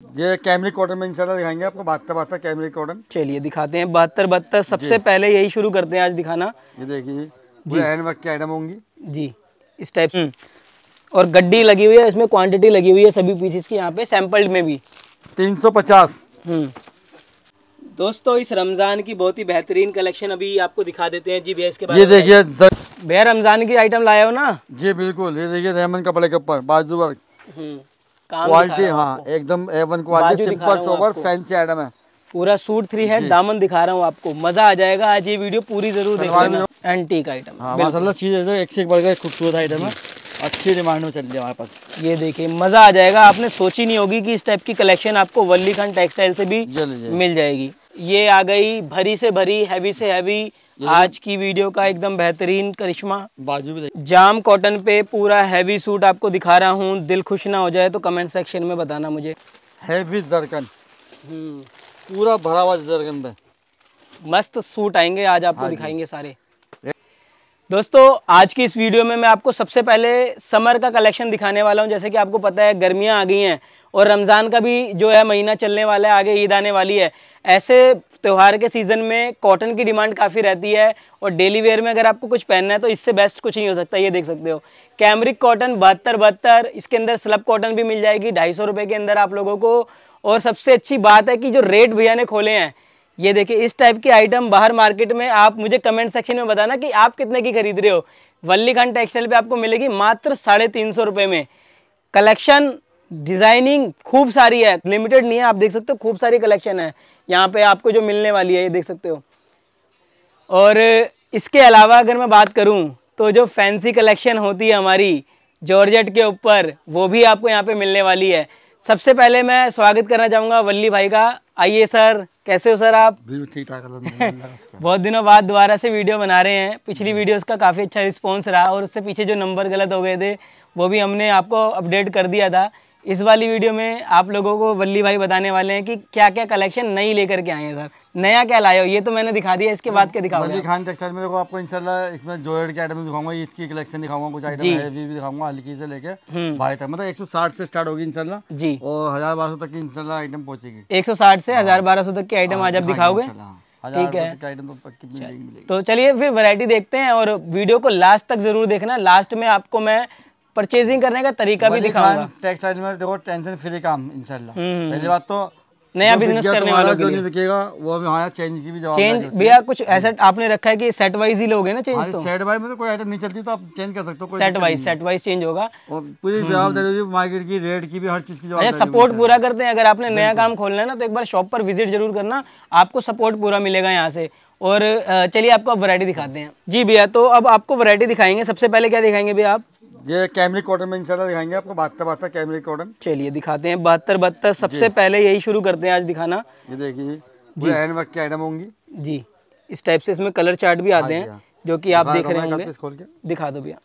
ये cambric cotton में इंशाल्लाह दिखाएँगे आपको बहत्तर बहत्तर कैमरिक कॉटन चलिए दिखाते हैं बहत्तर बहत्तर। सबसे पहले यही शुरू करते हैं आज दिखाना। ये देखिए आइटम होंगी। जी इस टाइप और गड्डी लगी हुई है इसमें क्वांटिटी लगी हुई है सभी पीसेस की यहाँ पे सैंपल्ड में भी। तीन सौ पचास। हम्म। दोस्तों इस रमज़ान की बहुत ही बेहतरीन कलेक्शन अभी आपको दिखा देते हैं जी भैया इसके ये देखिए भैया रमज़ान की आइटम लाए हो ना? जी बिल्कुल। ये देखिए रेमन कपड़े के ऊपर बाजू वर्क। हम्म। क्वालिटी हूँ एकदम A one quality simple sober fancy item है पूरा सूट थ्री है दामन दिखा रहा हूँ आपको। मज़ा आ जाएगा आज ये वीडियो पूरी ज़रूर एंटीक आइटम हाँ माशाल्लाह चीज़ है एक से एक बढ़ एक खूबसूरत आइटम है। अच्छी डिमांड में चल रही है हमारे पास। ये देखिए मज़ा आ जाएगा। आपने सोची नहीं होगी कि इस टाइप की कलेक्शन आपको वल्ली खान टेक्सटाइल से भी मिल जाएगी। ये आ गई भरी से भरी हैवी से हैवी आज की वीडियो का एकदम बेहतरीन करिश्मा। बाजू भी जाम कॉटन पे पूरा हैवी सूट आपको दिखा रहा हूँ। दिल खुश ना हो जाए तो कमेंट सेक्शन में बताना मुझे। हैवी जरकन पूरा भरा हुआ जरकन पे। मस्त सूट आएँगे आज आपको हाँ दिखाएँगे सारे। दोस्तों आज की इस वीडियो में मैं आपको सबसे पहले समर का कलेक्शन दिखाने वाला हूँ। जैसे कि आपको पता है गर्मियाँ आ गई हैं और रमज़ान का भी जो है महीना चलने वाला है आगे ईद आने वाली है। ऐसे त्यौहार के सीज़न में कॉटन की डिमांड काफ़ी रहती है और डेली वेयर में अगर आपको कुछ पहनना है तो इससे बेस्ट कुछ नहीं हो सकता, ये देख सकते हो। कैमरिक कॉटन बहत्तर बहत्तर इसके अंदर स्लब कॉटन भी मिल जाएगी, ढाई सौ रुपये के अंदर आप लोगों को। और सबसे अच्छी बात है कि जो रेट भैया ने खोले हैं, ये देखिए, इस टाइप की आइटम बाहर मार्केट में आप मुझे कमेंट सेक्शन में बताना कि आप कितने की खरीद रहे हो। वल्ली खान टेक्सटाइल पे आपको मिलेगी मात्र साढ़े तीन सौ रुपये में। कलेक्शन डिज़ाइनिंग खूब सारी है लिमिटेड नहीं है आप देख सकते हो खूब सारी कलेक्शन है। यहाँ पे आपको जो मिलने वाली है ये देख सकते हो। और इसके अलावा अगर मैं बात करूँ तो जो फैंसी कलेक्शन होती है हमारी जॉर्जेट के ऊपर वो भी आपको यहाँ पे मिलने वाली है। सबसे पहले मैं स्वागत करना चाहूँगा वल्ली भाई का। आइए सर कैसे हो सर आप? ठीक ठाक बहुत दिनों बाद दोबारा से वीडियो बना रहे हैं। पिछली वीडियोस का काफ़ी अच्छा रिस्पॉन्स रहा और उससे पीछे जो नंबर गलत हो गए थे वो भी हमने आपको अपडेट कर दिया था। इस वाली वीडियो में आप लोगों को वल्ली भाई बताने वाले हैं कि क्या क्या कलेक्शन नई लेकर के आए हैं सर नया क्या लाए हो? ये तो मैंने दिखा दिया इसके बाद क्या दिखाओगे वली खान टेक्सटाइल में देखो आपको इंशाल्लाह इसमें जोड़ के आइटम दिखाऊँगा ईद की कलेक्शन दिखाऊँगा कुछ आइटम हैवी भी दिखाऊँगा हल्की से लेके भाई तक। मतलब 160 से स्टार्ट होगी इंशाल्लाह जी। और हज़ार बारह तक की इंशाल्लाह आइटम पहुंचेगी। 160 से हज़ार बारह तक की आइटम आज आप दिखाओगे? हाँ। हज़ार रुपए तक की आइटम तो तो चलिए फिर वैरायटी देखते हैं और वीडियो को लास्ट तक ज़रूर देखना। लास्ट में आपको मैं परचेजिंग करने का तरीका भी दिखाऊँगा। टेक्सटाइल में देखो टेंशन फ्री काम इंशाल्लाह हम्म, पहली बात तो नया गया करने वालों के लिए। नहीं बिकेगा वो भी हमारा चेंज की भी जवाब चेंज भैया कुछ ऐसा आपने रखा है कि सेट वाइज ही लोगे ना चेंज तो? सेट बाय में तो कोई आइटम नहीं चलती तो आप चेंज कर सकते हो कोई set wise set wise change होगा। और पूरी जवाबदारी होगी मार्केट की रेट की भी हर चीज़ की अच्छा जवाबदारी सपोर्ट पूरा करते हैं अगर आपने नया काम खोलना है ना तो एक बार शॉप पर विज़िट ज़रूर करना आपको सपोर्ट पूरा मिलेगा यहाँ से। और चलिए आपको अब वैरायटी दिखाते हैं। जी भैया तो अब आपको वैरायटी दिखाएँगे सबसे पहले क्या दिखाएँगे भैया आप? ये कैमरिक कॉटन में इंशाल्लाह दिखाएँगे आपको बहत्तर बहत्तर कैमरिक कॉटन चलिए दिखाते हैं बहत्तर बहत्तर सबसे पहले यही शुरू करते हैं आज दिखाना। ये देखिए पूरे हैंड वर्क की आइटम होंगी। जी इस टाइप से इसमें कलर चार्ट भी आते हैं हाँ। जो कि आप देख रहे होंगे। दिखा दो भैया।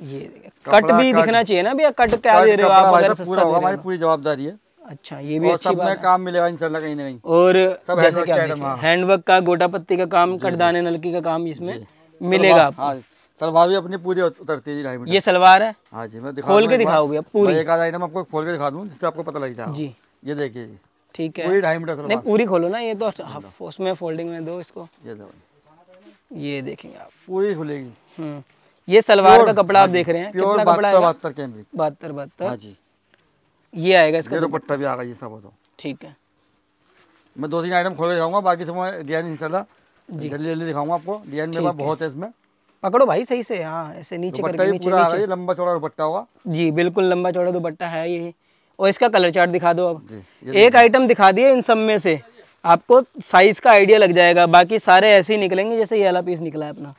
ये कट भी दिखना चाहिए ना भैया कट क्या दे रहे हो आप पूरा होगा हमारी पूरी जवाबदारी है। अच्छा ये भी अच्छी सब बात में है। काम मिलेगा इंशाल्लाह कहीं ना कहीं। और सब जैसे कि हाँ। हैंडवर्क का गोटा पत्ती का काम कटदाने नलकी का काम इसमें मिलेगा सलवार- हाँ भी अपनी पूरी उतरती है ढाई मीटर। ये सलवार है? हाँ जी मैं दिखा खोल के एक बार। पूरी। एक आध आइटम आपको खोल के दिखा दूँ जिससे आपको पता लग जाए। जी। ये देखिए ठीक है। पूरी ढाई मीटर नहीं पूरी खोलो ना ये तो उसमें फोल्डिंग में दो इसको। ये ये देखेंगे आप। पूरी खुलेगी। हम्म। ये सलवार का कपड़ा आप देख रहे हैं। प्योर बहत्तर है बहत्तर बहत्तर हाँ जी। ये आएगा इसका दुपट्टा। भी आ गया ये सब तो। ठीक है। मैं दो तीन आइटम खोल के दिखाऊँगा बाकी सब डिज़ाइन इंशाल्लाह। जल्दी जल्दी दिखाऊँगा आपको। डिज़ाइन मेरे पास बहुत है इसमें। पकड़ो भाई सही से हाँ ऐसे नीचे करके नीचे पूरा गया लंबा चौड़ा दुपट्टा होगा जी बिल्कुल लंबा चौड़ा दुपट्टा है ये। और इसका कलर चार्ट दिखा दो अब। एक आइटम दिखा दिए इन सब में से। आपको साइज़ का आइडिया लग जाएगा। बाकी सारे ऐसे ही निकलेंगे जैसे ये वाला पीस निकला है अपना।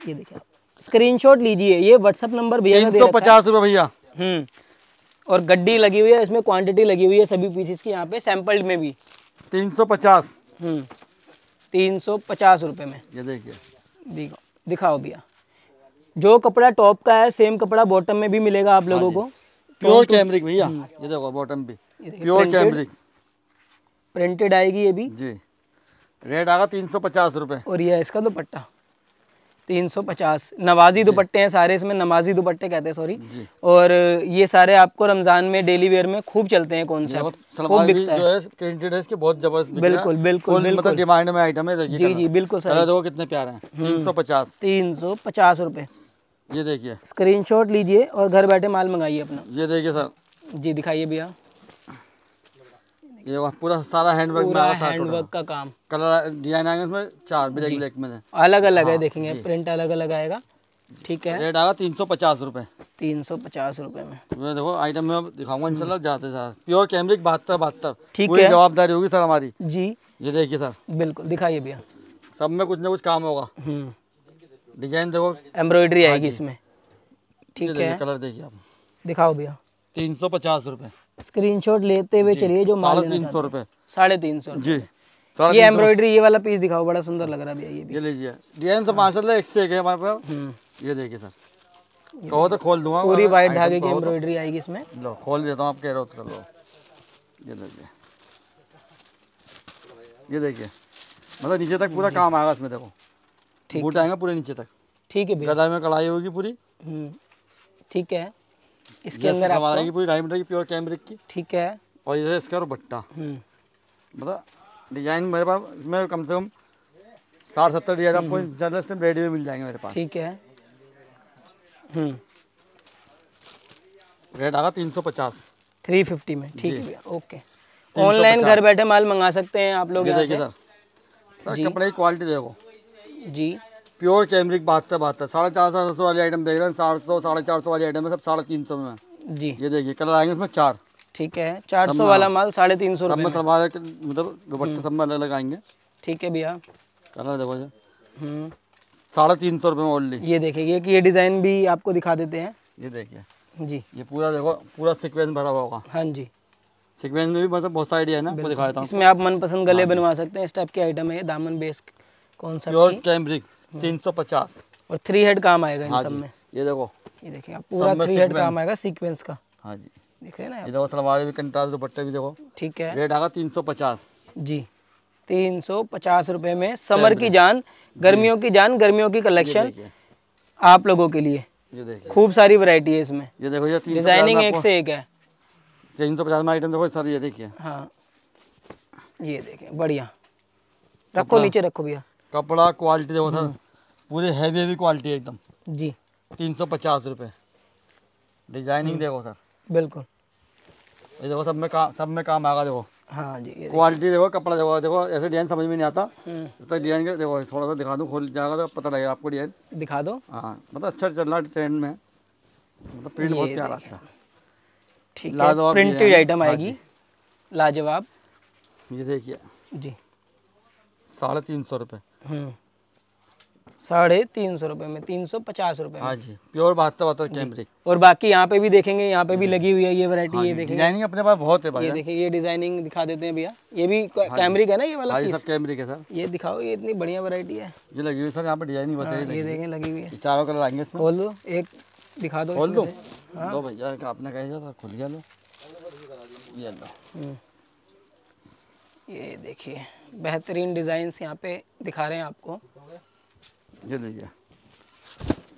ये देखिए स्क्रीनशॉट लीजिए। ये व्हाट्सअप नंबर भैया तीन सौ पचास रुपये भैया। हम्म। और गड्डी लगी हुई है इसमें क्वांटिटी लगी हुई है सभी पीसेस की यहाँ पे सैंपल्ड में भी। तीन सौ पचास। हम्म। तीन सौ पचास रुपये में। ये देखिए। दिखाओ दिखाओ भैया। जो कपड़ा टॉप का है सेम कपड़ा बॉटम में भी मिलेगा आप लोगों को। प्योर कैमरिक भैया ये देखो बॉटम भी प्योर कैमरिक। प्रिंटेड आएगी ये भी। जी। रेट आगा तीन सौ पचास रुपये और ये इसका दुपट्टा। तीन सौ पचास नवाजी दुपट्टे हैं सारे इसमें नमाजी दुपट्टे कहते हैं सॉरी और ये सारे आपको रमज़ान में डेली वेयर में खूब चलते हैं कौन से खूब बिकता है। है प्रिंटेड है इसकी बहुत ज़बरदस्त। बिल्कुल, बिल्कुल, बिल्कुल। मतलब डिमांड में आइटम है जी जी बिल्कुल सर देखो कितने प्यारे हैं। तीन सौ पचास। तीन सौ पचास रुपये ये देखिए। स्क्रीनशॉट लीजिए और घर बैठे माल मंगाइए अपना। ये देखिए सर। जी दिखाइए भैया। ये पूरा सारा हैंडवर्क पूरा हैंडवर्क का काम। कलर डिज़ाइन आएँगे इसमें चार ब्लैक ब्लैक में अलग अलग हाँ, है देखेंगे प्रिंट अलग अलग आएगा। ठीक है। रेट आएगा तीन सौ पचास रुपये तीन सौ पचास रुपये में। देखो आइटम में दिखाऊँगा इंशाल्लाह जाते सार प्योर कैमरिक बहत्तर बहत्तर। ठीक है। जवाबदारी होगी सर हमारी। जी। ये देखिए सर। बिल्कुल दिखाइए भैया। सब में कुछ ना कुछ काम होगा। हम्म। डिज़ाइन देखो। एम्ब्रॉयडरी आएगी इसमें। ठीक है। कलर देखिए आप। दिखाओ भैया। तीन सौ पचास रुपये स्क्रीनशॉट लेते हुए चलिए जो माल तीन सौ रुपये साढ़े तीन सौ जी ये एम्ब्रॉयडरी ये वाला पीस दिखाओ बड़ा सुंदर लग रहा है भैया ये भी। ये लीजिए। डिज़ाइन सब माशाल्लाह एक से एक है हमारे पास। हम्म। ये देखिए सर। कहो तो खोल दूँगा। पूरी वाइट धागे की तो। एम्ब्रॉयडरी आएगी इसमें। लो खोल देता हूँ आप कह रहे हो तो कर लो। ये देखिए ये देखिए। मतलब नीचे तक पूरा काम आएगा इसमें देखो। ठीक बूट आएँगे पूरे नीचे तक। ठीक है भैया। में कढ़ाई होगी पूरी। हम्म, ठीक है। इसके अंदर आपको आएगी पूरी ढाई मीटर की प्योर कैमरिक की। ठीक है। और ये इसका दुपट्टा। हम्म, मतलब डिज़ाइन मेरे पास इसमें कम से कम साठ सत्तर डिज़ाइन आपको जर्नलिस्ट रेडी में मिल जाएँगे मेरे पास। ठीक है। हम्म। रेट आगा तीन सौ पचास। थ्री फिफ्टी में ठीक है ओके। ऑनलाइन घर बैठे माल मंगा सकते हैं आप लोग कपड़े की क्वालिटी देखो। जी। प्योर कैमरिक बहत्तर बहत्तर साढ़े चार सौ वाली आइटम देख रहे हैं साढ़े सौ साढ़े चार सौ वाली आइटम है सब साढ़े तीन सौ में जी। ये देखिए कलर आएँगे इसमें चार। ठीक है चार सौ वाला माल साढ़े तीन सौ सब में सलवार के मतलब दुपट्टे सब में अलग अलग आएँगे। ठीक है भैया। कलर देखो ये हम्म। साढ़े तीन सौ रुपये में ओनली ये देखिए ये कि ये डिज़ाइन भी आपको दिखा देते हैं। ये देखिए। जी। ये पूरा देखो पूरा सीक्वेंस भरा हुआ होगा। हाँ जी। सीक्वेंस में भी मतलब बहुत सारी डिज़ाइन है ना वो दिखा देता हूँ। इसमें आप मनपसंद गले बनवा सकते हैं इस टाइप के आइटम है दामन बेस कौन सा प्योर कैमरिक। तीन सौ पचास। और थ्री हेड काम आएगा इन हाँ सब में। ये देखो। ये देखिए आप पूरा थ्री हेड काम आएगा सीक्वेंस का। हाँ जी। देख रहे हैं ना ये देखो सलवार भी कंट्रास्ट दुपट्टे भी देखो। ठीक है। रेट आएगा तीन सौ पचास। जी। तीन सौ पचास रुपये में समर की जान गर्मियों की जान गर्मियों की कलेक्शन आप लोगों के लिए। खूब सारी वैरायटी है इसमें। ये देखो ये डिज़ाइनिंग एक से एक है। तीन सौ पचास में आइटम देखो सर ये देखिए। हाँ। ये देखें बढ़िया। रखो नीचे रखो भैया। कपड़ा क्वालिटी देखो सर। पूरी हैवी हैवी क्वालिटी है एकदम। जी। तीन सौ पचास रुपये डिज़ाइनिंग देखो सर बिल्कुल। ये देखो सब में काम सब में काम आएगा देखो। हाँ जी क्वालिटी देखो। कपड़ा देखो देखो ऐसे डिज़ाइन समझ में नहीं आता। हम्म, तो डिज़ाइन के देखो थोड़ा सा दिखा दूँ खोल जाएगा तो पता लगेगा आपको डिज़ाइन दिखा दो। हाँ मतलब अच्छा चल रहा है ट्रेंड में। मतलब प्रिंट बहुत प्यारा इसका ठीक है लाजवाब प्रिंटेड आइटम हाँ। आएगी। लाजवाब। ये देखिए। जी। साढ़े तीन सौ रुपये हम्म। साढ़े तीन सौ रुपये में तीन सौ पचास रुपये हाँ जी प्योर बहत्तर बहत्तर कैमरिक और बाकी यहाँ पे भी देखेंगे यहाँ पे भी लगी हुई है ये वैरायटी ये देखेंगे। डिज़ाइनिंग अपने पास बहुत है ये देखिए ये डिज़ाइनिंग दिखा देते हैं भैया। ये भी कैमरिक का ना ये वाला भाई पीस सब कैमरिक है सर ये दिखाओ ये इतनी बढ़िया वैरायटी है। ये लगी हुई सर यहाँ पे डिज़ाइनिंग हाँ, बताइए ये देखें लगी हुई है। चारों कलर आएँगे खोल दो एक दिखा दो खोल दो। से। भैया का आपने कहा था खुल गया लो। ये लो। हम्म। ये देखिए बेहतरीन डिज़ाइन यहाँ पे दिखा रहे हैं आपको। लीजिए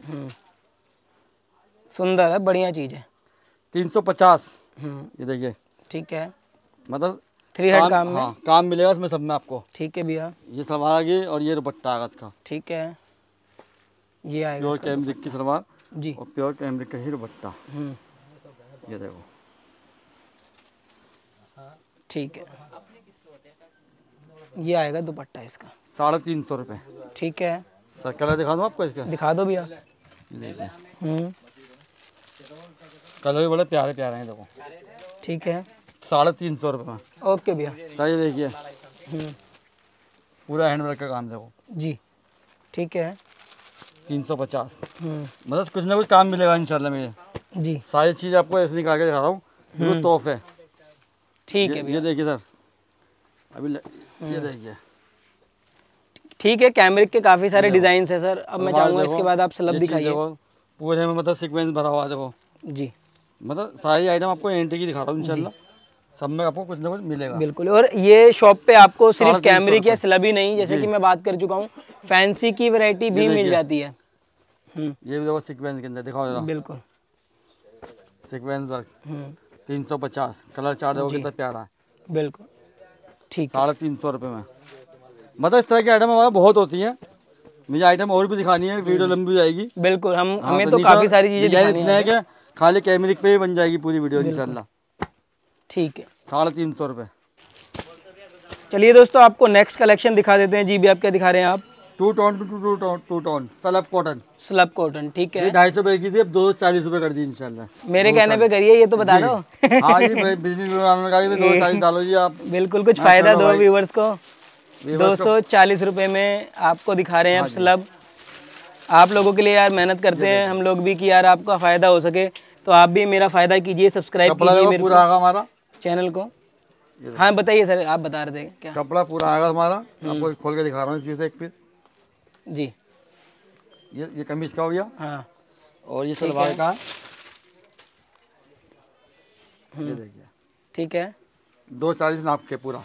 हम्म। सुंदर है बढ़िया चीज़ है। तीन सौ पचास। हम्म, ये देखिए। ठीक है। मतलब थ्री हेड काम में। हाँ काम मिलेगा इसमें सब में आपको। ठीक है भैया। ये सलवार आ गई और ये दुपट्टा आएगा इसका। ठीक है। ये आएगा प्योर कैमरिक की सलवार जी। और प्योर कैमरिक का ही दुपट्टा। हम्म, ये देखो। ठीक है। ये आएगा दुपट्टा इसका। साढ़े तीन सौ रुपये ठीक है। सर कलर दिखा दूँ आपको इसका? दिखा दो भैया। हम्म, कलर भी बड़े प्यारे प्यारे हैं देखो। ठीक है। साढ़े तीन सौ रुपये में। ओके भैया। सर ये देखिए। हम्म, पूरा हैंडवर्क का काम देखो। जी। ठीक है। तीन सौ पचास। हम्म, मतलब कुछ ना कुछ काम मिलेगा इंशाल्लाह मेरे जी। सारी चीज़ आपको ऐसे निकाल के दिखा रहा हूँ। बिल्कुल तोहफे। है ठीक है ये, देखिए सर अभी ये देखिए। ठीक है कैमरिक के काफ़ी सारे डिज़ाइन है सर अब मैं सलवार चाहूँगा इसके बाद आप सलब दिखाइए। पूरे में मतलब सीक्वेंस भरा हुआ देखो। जी। मतलब सारी आइटम आपको एंटी की दिखा रहा हूँ इंशाल्लाह सब में आपको कुछ ना कुछ मिलेगा। बिल्कुल और ये शॉप पे आपको सिर्फ़ कैमरिक या स्लब ही नहीं जैसे कि मैं बात कर चुका हूँ फैंसी की वैरायटी भी मिल जाती है। हम्म। ये भी देखो सीक्वेंस के अंदर दिखाओ जरा। बिल्कुल। सीक्वेंस वर्क हम्म। तीन सौ पचास। कलर चार्ट देखो कितना प्यारा है। बिल्कुल। ठीक है। साढ़े तीन सौ रुपये में। मतलब इस तरह की आइटम हमारे बहुत होती हैं। मुझे आइटम और भी दिखानी है वीडियो लंबी जाएगी। बिल्कुल हम हाँ, हमें तो नीचे काफ़ी सारी चीज़ें इतने है हैं। कि खाली कैमरिक पे ही बन जाएगी पूरी वीडियो इंशाल्लाह। ठीक है। साढ़े तीन सौ रुपये चलिए दोस्तों आपको नेक्स्ट कलेक्शन दिखा देते हैं। जी भी आप क्या दिखा रहे हैं आप? Two tone two two tone two tone slub cotton slub cotton ठीक है। ढाई सौ रुपये की थी अब दो सौ चालीस रुपये कर दी इंशाल्लाह। मेरे कहने पे करिए ये तो बता दो। हाँ बिज़नेस भी दो चालीस डालो जी आप। बिल्कुल कुछ फ़ायदा दो व्यूवर्स को। दो सौ चालीस में आपको दिखा रहे हैं हाँ अब स्लब। आप लोगों के लिए यार मेहनत करते हैं हम लोग भी कि यार आपका फ़ायदा हो सके तो आप भी मेरा फ़ायदा कीजिए सब्सक्राइब कीजिए मेरे पूरा आएगा हमारा। चैनल को। हाँ बताइए सर आप बता रहे थे क्या? कपड़ा पूरा आएगा हमारा। हम्म। आपको खोल के दिखा रहा हूँ एक पीस जी। ये ये कमीज का हो गया। हाँ। और ये सलवार का। हम्म। ये देखिए। ठीक है। दो चालीस नाप के पूरा।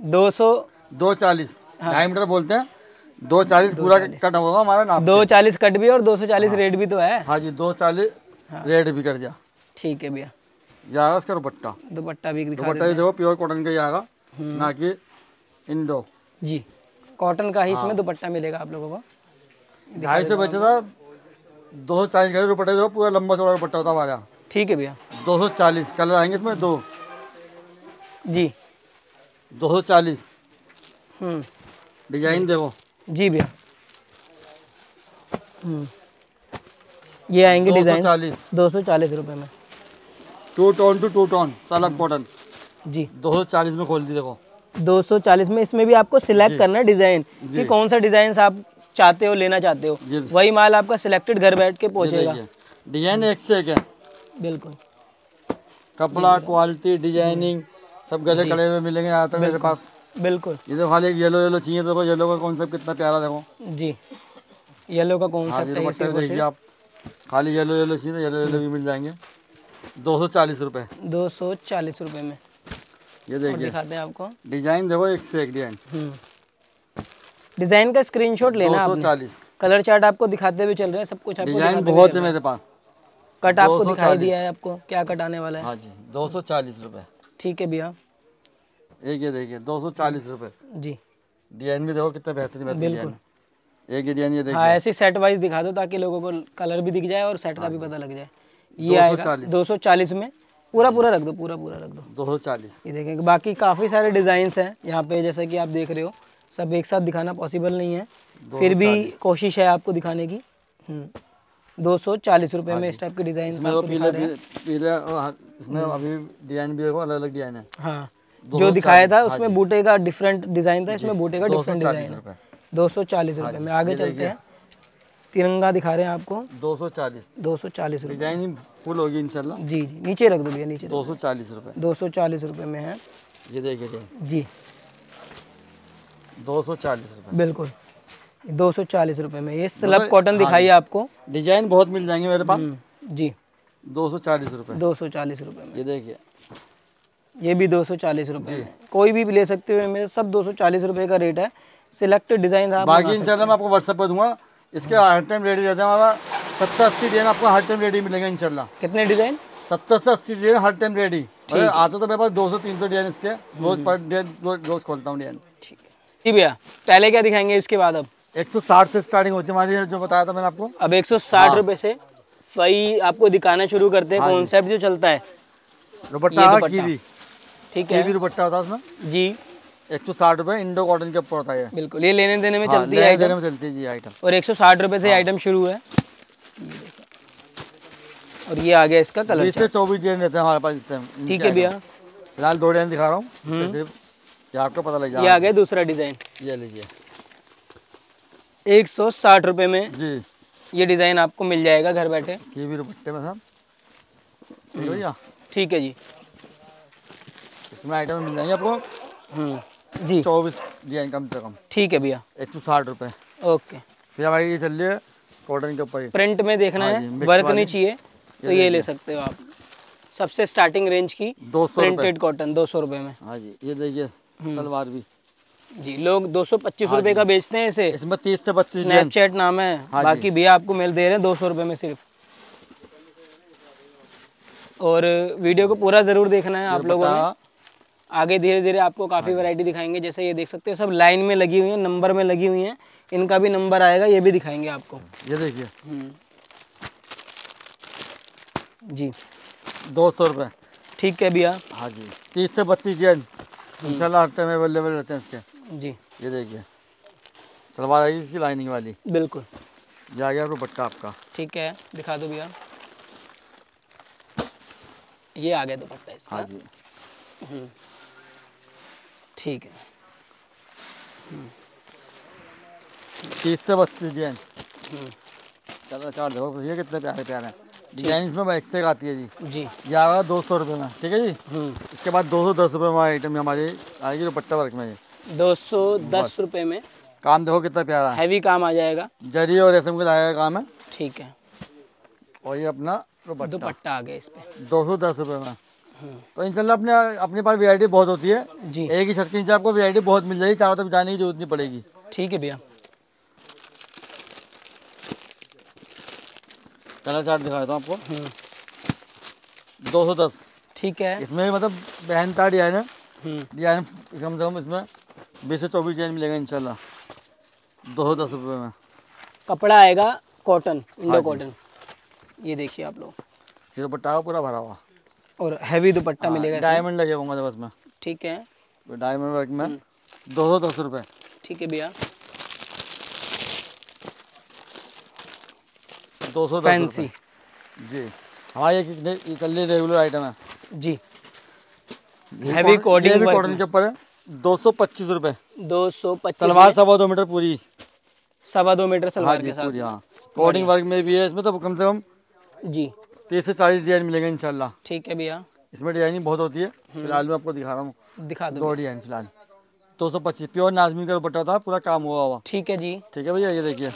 दो सौ दो चालीस। हाँ। ढाई मीटर बोलते हैं। दो चालीस पूरा कट होगा हमारा नाप दो चालीस कट भी और दो सौ चालीस रेट भी तो है। हाँ जी दो चालीस हाँ। रेट भी कर दिया। ठीक है भैया। ये आएगा इसका दुपट्टा। दुपट्टा भी दुपट्टा भी देखो प्योर कॉटन का ही आएगा हम्म। ना कि इंडो जी कॉटन का ही हाँ। इसमें दुपट्टा मिलेगा आप लोगों को। ढाई सौ बचे था दो सौ चालीस का दुपट्टा देखो पूरा लंबा चौड़ा दुपट्टा होता है हमारे ठीक है भैया। दो सौ चालीस कलर आएँगे इसमें दो। जी। दो सौ चालीस। हम्म। डिज़ाइन देखो। जी भैया। हम्म। ये आएँगे दो सौ डिज़ाइन चालीस। दो सौ चालीस रुपये में। Two tone two two tone slub cotton जी। दो सौ चालीस में खोल दी देखो। दो सौ चालीस में इसमें भी आपको सिलेक्ट करना है डिज़ाइन कि कौन सा डिज़ाइन आप चाहते हो लेना चाहते हो। वही माल आपका सिलेक्टेड घर बैठ के पहुंचेगा। डिज़ाइन एक से एक है। बिल्कुल। कपड़ा क्वालिटी डिज़ाइनिंग सब गले कड़े हुए मिलेंगे यहाँ तक मेरे पास। बिल्कुल। ये देखो खाली येलो येलो चाहिए देखो येलो का कॉन्सेप्ट कितना प्यारा देखो। जी। येलो का कौन हाँ सा देखिए आप। खाली येलो येलो चाहिए तो येलो येलो भी मिल जाएँगे। दो सौ चालीस रुपये दो सौ चालीस रुपये में। ये देखिए। दिखाते हैं आपको। डिज़ाइन देखो एक से एक डिज़ाइन। हम्म। डिज़ाइन का स्क्रीनशॉट दो लेना सौ चालीस। कलर चार्ट आपको दिखाते हुए चल रहे हैं सब कुछ डिज़ाइन बहुत है मेरे पास। कट आपको दिखाई दिया है आपको क्या कट आने वाला है। हाँ जी दो सौ चालीस रुपये ठीक है भैया। एक ये देखिए दो सौ चालीस रुपये जी। डिज़ाइन भी देखो कितना बेहतरीन डिज़ाइन है। एक ये डिज़ाइन ये देखिए। हाँ ऐसे सेट वाइज दिखा दो ताकि लोगों को कलर भी दिख जाए और सेट का भी पता लग जाए। ये 240 आएगा दो सौ चालीस। में। पूरा पूरा रख दो पूरा पूरा रख दो। दो सौ चालीस। ये देखेंगे बाकी काफ़ी सारे डिज़ाइंस हैं यहाँ पे जैसा कि आप देख रहे हो। सब एक साथ दिखाना पॉसिबल नहीं है। फिर भी कोशिश है आपको दिखाने की। दो सौ चालीस रुपये में इस टाइप के डिज़ाइन पीले इसमें अभी डिज़ाइन भी देखो अलग अलग डिज़ाइन है। हाँ जो दिखाया था उसमें बूटे का डिफरेंट डिज़ाइन था इसमें बूटे का डिफरेंट चालीस डिज़ाइन रुपये दो सौ चालीस रुपये में आगे चलते हैं। तिरंगा दिखा रहे हैं आपको। दो सौ चालीस। दो सौ चालीस रुपये डिज़ाइन फुल होगी इंशाल्लाह। जी जी। नीचे रख दो भैया नीचे दो। सौ चालीस रुपये दो सौ चालीस रुपये में है। ये देखिए जी। दो सौ चालीस रुपये बिल्कुल। दो सौ चालीस रुपये में। ये स्लब कॉटन हाँ दिखाई आपको। डिज़ाइन बहुत मिल जाएँगे मेरे पास। हम्म, जी। दो सौ चालीस रुपये दो सौ चालीस रुपये में। ये देखिए। ये भी दो सौ चालीस रुपये कोई भी ले सकते हो इनमें सब दो सौ चालीस रुपये का रेट है। सिलेक्ट डिज़ाइन आप बाकी इंशाल्लाह मैं आपको व्हाट्सएप पर दूँगा। इसके हर टाइम रेडी रहते हैं हमारा सत्तर अस्सी डिज़ाइन आपको हर टाइम रेडी मिलेगा इंशाल्लाह। कितने डिज़ाइन सत्तर से अस्सी डिज़ाइन हर टाइम रेडी आता तो मेरे पास दो सौ तीन सौ डिज़ाइन इसके। हम्म। रोज पर डिज़ाइन रोज रोज खोलता हूँ डिज़ाइन ठीक है। जी भैया पहले क्या दिखाएँगे इसके बाद अब? एक सौ साठ से स्टार्टिंग होती है हमारी जो बताया था मैंने आपको। अब एक सौ साठ रुपये से वही आपको दिखाना शुरू करते हैं कॉन्सेप्ट जो। चलता है। दुपट्टा। कीवी। ठीक है। कीवी दुपट्टा होता है उसमें? जी। एक सौ साठ रुपये इंडो कॉटन के ऊपर होता है बिल्कुल ये लेने देने में हाँ, चलती है देने में चलती है जी आइटम और एक सौ साठ रुपये से आइटम शुरू है। और ये आ गया इसका कलर बीस से चौबीस डिज़ाइन रहते हैं हमारे पास इस ठीक है भैया। फ़िलहाल दो डिज़ाइन दिखा रहा हूँ सिर्फ़ ये आपको पता लग ये आ गया दूसरा डिज़ाइन ये लीजिए। एक सौ साठ रुपये में जी। ये डिज़ाइन आपको मिल जाएगा घर बैठे। कीवी दुपट्टे में ठीक है भैया। जी। इसमें आइटम मिल जाएँगे आपको। हम्म जी। चौबीस डिज़ाइन कम से कम। ठीक है भैया। एक सौ साठ रुपये ओके। फिर हमारी ये चल रही है कॉटन के ऊपर प्रिंट में देखना हाँ है। वर्क नहीं चाहिए तो ये ले सकते हो आप। सबसे स्टार्टिंग रेंज की दो सौ प्रिंटेड कॉटन दो सौ रुपये में। हाँ जी ये देखिए हम्म। सलवार भी। जी लोग दो सौ पच्चीस रुपए का बेचते हैं इसे। इसमें तीस से डिज़ाइन स्नैपचैट नाम है। हाँ बाकी भैया आपको मिल दे रहे हैं दो सौ रुपये में सिर्फ़। और वीडियो को पूरा ज़रूर देखना है आप लोगों ने। आगे धीरे धीरे आपको हाँ काफ़ी वैरायटी दिखाएँगे। जैसे ये देख सकते हैं सब लाइन में लगी हुई है नंबर में लगी हुई हैं। इनका भी नंबर आएगा ये भी दिखाएँगे आपको। ये देखिए। हम्म। जी। दो सौ रुपये ठीक है भैया। हाँ जी। तीस से बत्तीस डिज़ाइन इंशाल्लाह हर टाइम अवेलेबल रहते हैं इसके। जी। ये देखिए सलवार आई इसकी लाइनिंग वाली। बिल्कुल। ये आ गया दुपट्टा आपका। ठीक है दिखा दो भैया। ये आ गया दुपट्टा इसका। हाँ जी। हम्म। ठीक है। तीस से बत्तीस डिज़ाइन। हम्म। चलो चार देखो ये कितने प्यारे प्यारे हैं। डिज़ाइन इसमें एक से आती है जी। जी। ये आएगा दो सौ रुपये में ठीक है जी? हम्म। इसके बाद दो सौ दस रुपये में आइटम हमारी आएगी दुपट्टा वर्क में। ये दो सौ दस रुपये में। काम देखो कितना प्यारा है। हैवी काम आ जाएगा। जरी और रेशम का धागे का काम है। ठीक है। और ये अपना दुपट्टा। आ गया इस पे। दो सौ दस रुपये में। हम्म, तो इंशाल्लाह अपने अपने पास वैरायटी बहुत होती है। जी। एक ही छत के नीचे आपको वैरायटी बहुत मिल जाएगी। चारों तरफ़ जाने की ज़रूरत नहीं पड़ेगी। ठीक है भैया। कलर चार्ट दिखा देता हूँ आपको। हम्म, दो सौ दस। ठीक है। इसमें मतलब बहनता डिज़ाइन है डिज़ाइन कम से कम इसमें बीस से चौबीस डिज़ाइन मिलेगा इंशाल्लाह। दो सौ दस रुपये में। कपड़ा आएगा कॉटन इंडो हाँ कॉटन ये देखिए आप लोग। ये दुपट्टा का पूरा भरा हुआ। और हैवी दुपट्टा हाँ, मिलेगा डायमंड लगे होंगे बस में। ठीक है। डायमंड वर्क में हम्म। दो सौ दस रुपये ठीक है भैया। दो सौ दस फैंसी जी। एक- ये रही रेगुलर आइटम है। जी। हैवी कॉटन के ऊपर है। दो सौ पच्चीस रुपये दो सौ पच्चीस सलवार सवा दो मीटर पूरी। सवा दो मीटर हाँ सलवार जी के साथ। पूरी हाँ। कोडिंग वर्क में भी है इसमें तो कम से कम जी। तीस से चालीस डिज़ाइन मिलेंगे इंशाल्लाह। ठीक है भैया। इसमें डिज़ाइनिंग बहुत होती है। फ़िलहाल मैं आपको दिखा रहा हूँ। दिखा दो डिज़ाइन फ़िलहाल। दो सौ पच्चीस प्योर नाजमीन का दुपट्टा था पूरा काम हुआ हुआ। ठीक है जी। ठीक है भैया ये देखिए।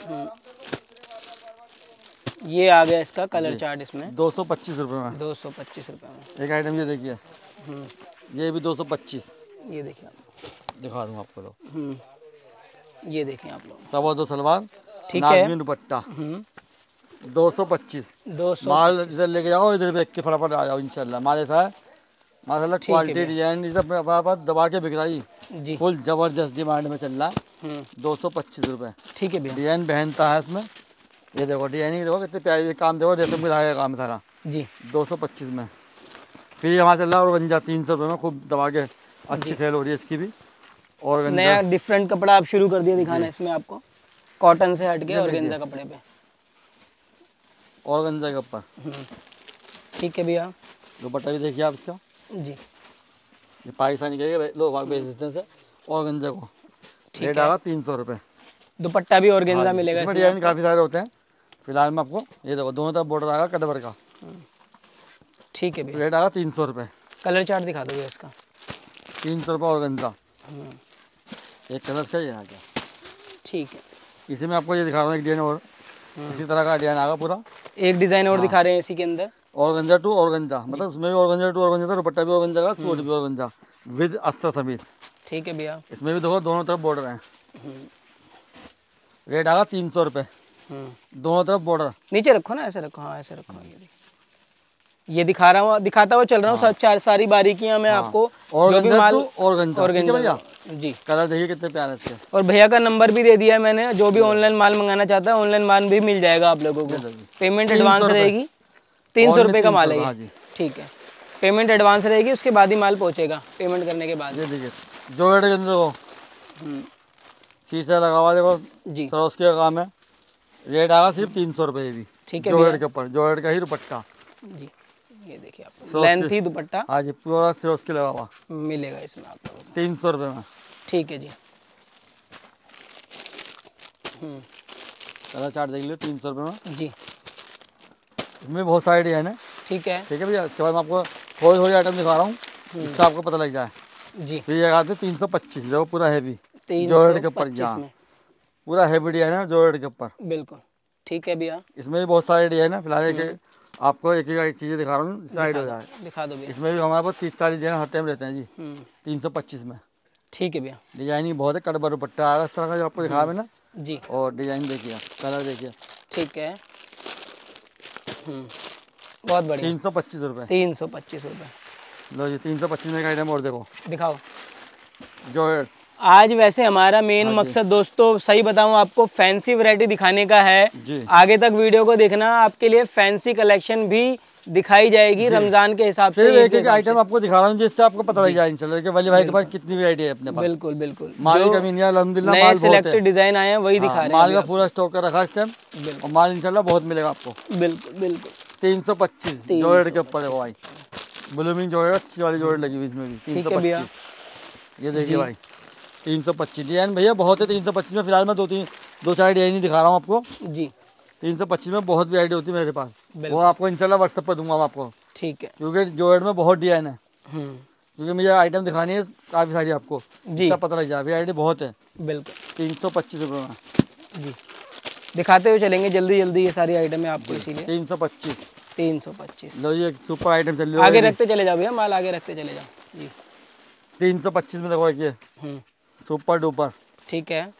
ये आ गया इसका कलर चार्ट इसमें। दो सौ पच्चीस रुपये में। दो सौ पच्चीस रुपये में। एक आइटम ये देखिए। हम्म, ये भी दो सौ पच्चीस। ये देखिए दिखा दूँ आपको हम्म, ये देखें आप लोग। सवा दो सलवार ठीक है। दुपट्टा। हम्म, दो सौ पच्चीस। दो सौ माल इधर लेके जाओ इधर देख के फटाफट आ जाओ इंशाल्लाह। माल ऐसा है माशाल्लाह है क्वालिटी डिज़ाइन इधर अपने अपने पास दबा के बिक रही जी। फुल ज़बरदस्त डिमांड में चल रहा। है हम्म, दो सौ पच्चीस रुपये ठीक है भैया। डिज़ाइन पहनता है इसमें। ये देखो डिज़ाइनिंग देखो कितने प्यारी काम देखो रेशम के धागे काम सारा। जी। दो सौ पच्चीस में। फिर हमारा चल रहा है और गंजा तीन सौ रुपये में खूब दबा के अच्छी सेल हो रही है इसकी भी। और नया डिफरेंट कपड़ा आप शुरू कर दिया दिखाना इसमें आपको। कॉटन से हट के और गेंदा कपड़े पे। और गंजा के ऊपर। हम्म, ठीक है भैया। दुपट्टा भी देखिए आप इसका। जी। ये पाकिस्तानी के लो भाग बेच देते हैं इसे। और गंजे को। ठीक रेट आ रहा तीन सौ रुपये दुपट्टा भी और गेंदा मिलेगा इसमें इसमें। डिज़ाइन काफ़ी सारे होते हैं। फ़िलहाल मैं आपको ये देखो दोनों तरफ़ बॉर्डर आएगा कटवर का। ठीक है भैया। रेट आएगा तीन सौ रुपये कलर चार्ट दिखा दो भैया इसका। तीन सौ रुपये और गंजा। हम्म, एक कलर का ये आ गया ठीक है। इसी में आपको ये दिखा रहा हूँ एक डिज़ाइन और। इसी तरह का डिज़ाइन आएगा पूरा। एक डिज़ाइन और दिखा रहे हैं इसी के अंदर। और गंजा टू और गंजा मतलब उसमें भी और गंजा टू और गंजा था दुपट्टा भी और गंजा का सूट भी और गंजा विद अस्तर समीर। ठीक है भैया। इसमें भी देखो दोनों तरफ़ बॉर्डर हैं। हम्म, रेट आगा तीन सौ रुपये हम्म। दोनों तरफ़ बॉर्डर नीचे रखो ना ऐसे रखो हाँ ऐसे रखो। ये दिखा रहा हूँ दिखाता हुआ चल रहा हूँ सब चार सारी बारीकियाँ मैं हाँ। आपको और जो भी माल और और भैया? जी। कलर देखिए कितने प्यारे इसके और भैया का नंबर भी दे दिया है मैंने जो भी ऑनलाइन माल मंगाना चाहता है ऑनलाइन माल भी मिल जाएगा आप लोगों को। पेमेंट एडवांस रहेगी। तीन सौ रुपये का माल है हाँ। ठीक है। पेमेंट एडवांस रहेगी उसके बाद ही माल पहुंचेगा पेमेंट करने के बाद। जो रेट के अंदर शीशा लगा हुआ देखो जी। सरोस्की का काम है। रेट आएगा सिर्फ़ तीन सौ रुपये भी ठीक है जो रेट के ऊपर जो रेट का ही दुपट्टा। जी। ये देखिए आप लेंथ ही दुपट्टा। हाँ जी पूरा लगा हुआ मिलेगा इसमें आप लोगों को तीन सौ रुपये में। ठीक है जी। हम्म, कलर चार्ट देख लो तीन सौ रुपये में। जी। इसमें बहुत सारे डिज़ाइन है। ठीक है। ठीक है भैया इसके बाद मैं आपको थोड़ी थोड़ी आइटम दिखा रहा हूँ इससे आपको पता लग जाए। जी। फिर ये आते तीन सौ पच्चीस देखो पूरा हैवी तीन जो सौ के ऊपर यहाँ। पूरा हैवी डिज़ाइन है जो रेट के ऊपर। बिल्कुल। ठीक है भैया। इसमें भी बहुत सारे डिज़ाइन है फ़िलहाल आपको एक एक चीज़ें दिखा रहा हूँ साइड हो जाए। दिखा दो भैया। इसमें भी हमारे पास तीस चालीस डिज़ाइन हर टाइम रहते हैं जी। हम्म, तीन सौ पच्चीस में। ठीक है भैया। डिज़ाइनिंग बहुत है कटबर दुपट्टा आएगा इस तरह का जो आपको दिखा मैंने जी। और डिज़ाइन देखिए कलर देखिए। ठीक है। हम्म। बहुत बढ़िया। तीन सौ पच्चीस रुपये तीन सौ पच्चीस रुपये लो जी तीन सौ पच्चीस में का आइटम और देखो। दिखाओ। जो आज वैसे हमारा मेन हाँ मकसद दोस्तों सही बताऊँ आपको फैंसी वैरायटी दिखाने का है। आगे तक वीडियो को देखना आपके लिए फैंसी कलेक्शन भी दिखाई जाएगी रमज़ान के हिसाब से एक एक आइटम आपको दिखा रहा हूँ जिससे आपको पता लग जाए इंशाल्लाह कि वली भाई के पास कितनी वैरायटी है अपने पास। बिल्कुल बिल्कुल। माल कमी नहीं है माल सिलेक्टेड डिज़ाइन आए हैं वही दिखा हाँ, रहे माल का पूरा स्टॉक कर रखा है और माल इंशाल्लाह बहुत मिलेगा आपको। बिल्कुल बिल्कुल। तीन सौ पच्चीस जोड़ेड के ऊपर देखो भाई। ब्लूमिंग जोड़ेड अच्छी वाली जोड़ेड लगी हुई इसमें भी तीन सौ है। पच्चीस ये देखिए भाई। तीन सौ पच्चीस डिज़ाइन भैया बहुत है तीन सौ पच्चीस में फ़िलहाल मैं दो तीन दो चार डिज़ाइन ही दिखा रहा हूँ आपको। जी। तीन सौ पच्चीस में बहुत वैरायटी होती है मेरे पास। वो आपको इंशाल्लाह व्हाट्सएप पर दूँगा मैं आपको। ठीक है। क्योंकि जोड़ेड में बहुत डिज़ाइन है हम्म। क्योंकि मुझे आइटम दिखानी है काफ़ी सारी आपको। जी। पता लग जाए वैरायटी बहुत है। बिल्कुल। तीन सौ पच्चीस रुपये में। जी। दिखाते हुए चलेंगे जल्दी जल्दी ये सारी आइटम है आपको इसीलिए। तीन सौ पच्चीस। तीन सौ पच्चीस। लो ये सुपर आइटम चल रही आगे रखते चले जाओ भैया माल आगे रखते चले जाओ। जी। तीन सौ पच्चीस में देखो ये। हम्म। Super duper. ठीक है।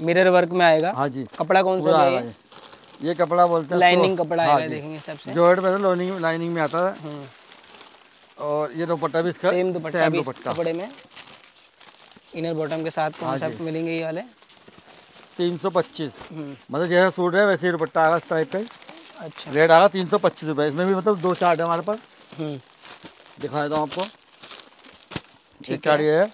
मिरर वर्क में आएगा। हाँ जी। कपड़ा कौन सा है आएगा ये? कपड़ा बोलते हैं लाइनिंग कपड़ा हाँ आएगा देखेंगे सबसे। जोड़ में लाइनिंग लाइनिंग में आता है। हम्म। और ये दुपट्टा भी इसका सेम दुपट्टा सेम भी दुपट्टा। कपड़े में। इनर बॉटम के साथ कौन हाँ सा मिलेंगे ये वाले? तीन सौ पच्चीस। हम्म। मतलब जैसा सूट है वैसे ही दुपट्टा आएगा इस टाइप का अच्छा। रेट आएगा तीन सौ पच्चीस रुपये। इसमें भी मतलब दो चार्ट है हमारे पास। हम्म। दिखा देता हूँ आपको। ठीक चार्ट ये है।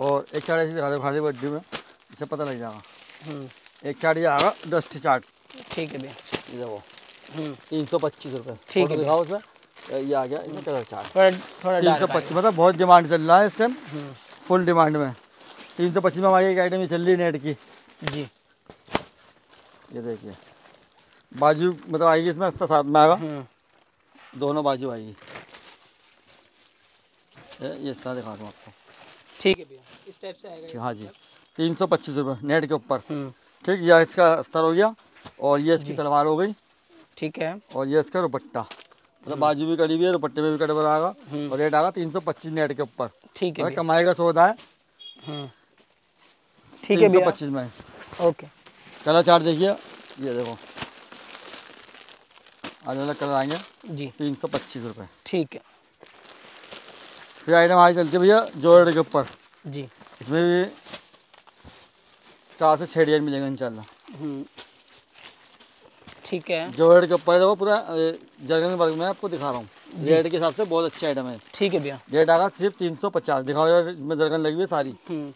और एक चार्ट ऐसे दिखा दो खाली बड्डी में इससे पता लग जाएगा। हम्म। एक चार्ट ये आएगा डस्ट चार्ट ठीक है भैया। ये देखो। हम्म। तीन सौ पच्चीस रुपये ठीक है दिखाओ उसमें। ये आ गया इसमें कलर चार्ट थोड़ा तीन सौ पच्चीस मतलब बहुत डिमांड चल रहा है इस टाइम फुल डिमांड में। तीन सौ पच्चीस में हमारी एक आइटम ये चल रही है नेट की। जी। ये देखिए। बाजू मतलब आएगी इसमें अस्ता साथ में आएगा। हम्म। दोनों बाजू आएगी। ये ये इस तरह दिखा दूँ आपको। ठीक है भैया इस टाइप से आएगा हाँ जी तीन सौ पच्चीस रुपये नेट के ऊपर। हम्म। ठीक यह इसका स्तर हो गया और ये इसकी सलवार हो गई। ठीक है। और ये इसका दुपट्टा मतलब बाजू भी करी हुई है दुपट्टे में भी कटवर आएगा हम्म। और रेट आएगा तीन सौ पच्चीस नेट के ऊपर। ठीक है कमाई का सौदा है हम्म। ठीक है भैया। पच्चीस में। ओके। कलर चार्ट देखिए ये देखो। अलग अलग कलर आएँगे। जी। तीन सौ पच्चीस रुपये ठीक है। फिर आइटम आगे चलती है भैया जोड़ के ऊपर। जी। इसमें भी चार से छः डिज़ाइन मिलेंगे इंशाल्लाह। हम्म। ठीक है। जोड़ के ऊपर देखो पूरा जर्गन वर्ग में आपको दिखा रहा हूँ। रेट के हिसाब से बहुत अच्छे आइटम है। ठीक है भैया। रेट आएगा सिर्फ़ तीन सौ पचास। दिखाओ यार इसमें जरगन लगी हुई है सारी। हम्म।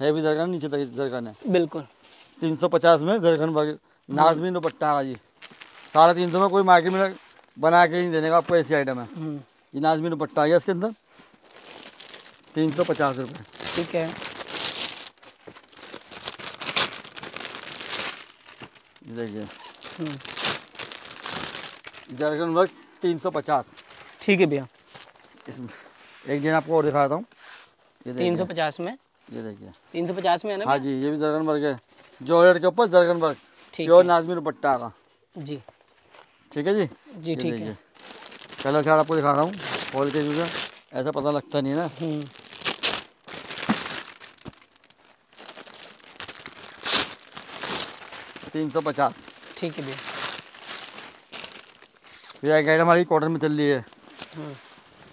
हैवी जरगन नीचे तक जरगन है। बिल्कुल। तीन सौ पचास में जरगन वर्ग नाजमीन दुपट्टा आएगा जी साढ़े तीन सौ में कोई मार्केट में बना के नहीं देने का आपको ऐसी आइटम है। हम्म। ये नाजमीन दुपट्टा आ गया इसके अंदर। तीन सौ पचास रुपये ठीक है। देखिए। हम्म। जरगन वर्ग तीन सौ पचास। ठीक है भैया। इसमें एक दिन आपको और दिखाता हूँ। तीन सौ पचास में? ये देखिए। तीन सौ पचास में है ना हाँ जी ये भी जरगन वर्ग है। जोड़ेट के ऊपर जरगन वर्ग ठीक प्योर नाजमीन दुपट्टा आएगा जी। ठीक है जी? जी ठीक है। कलर चार्ट आपको दिखा रहा हूँ। खोल के जो ऐसा पता लगता नहीं है ना। तीन सौ पचास। ठीक है भैया। एक हमारी कॉटन में चल रही है। हम्म।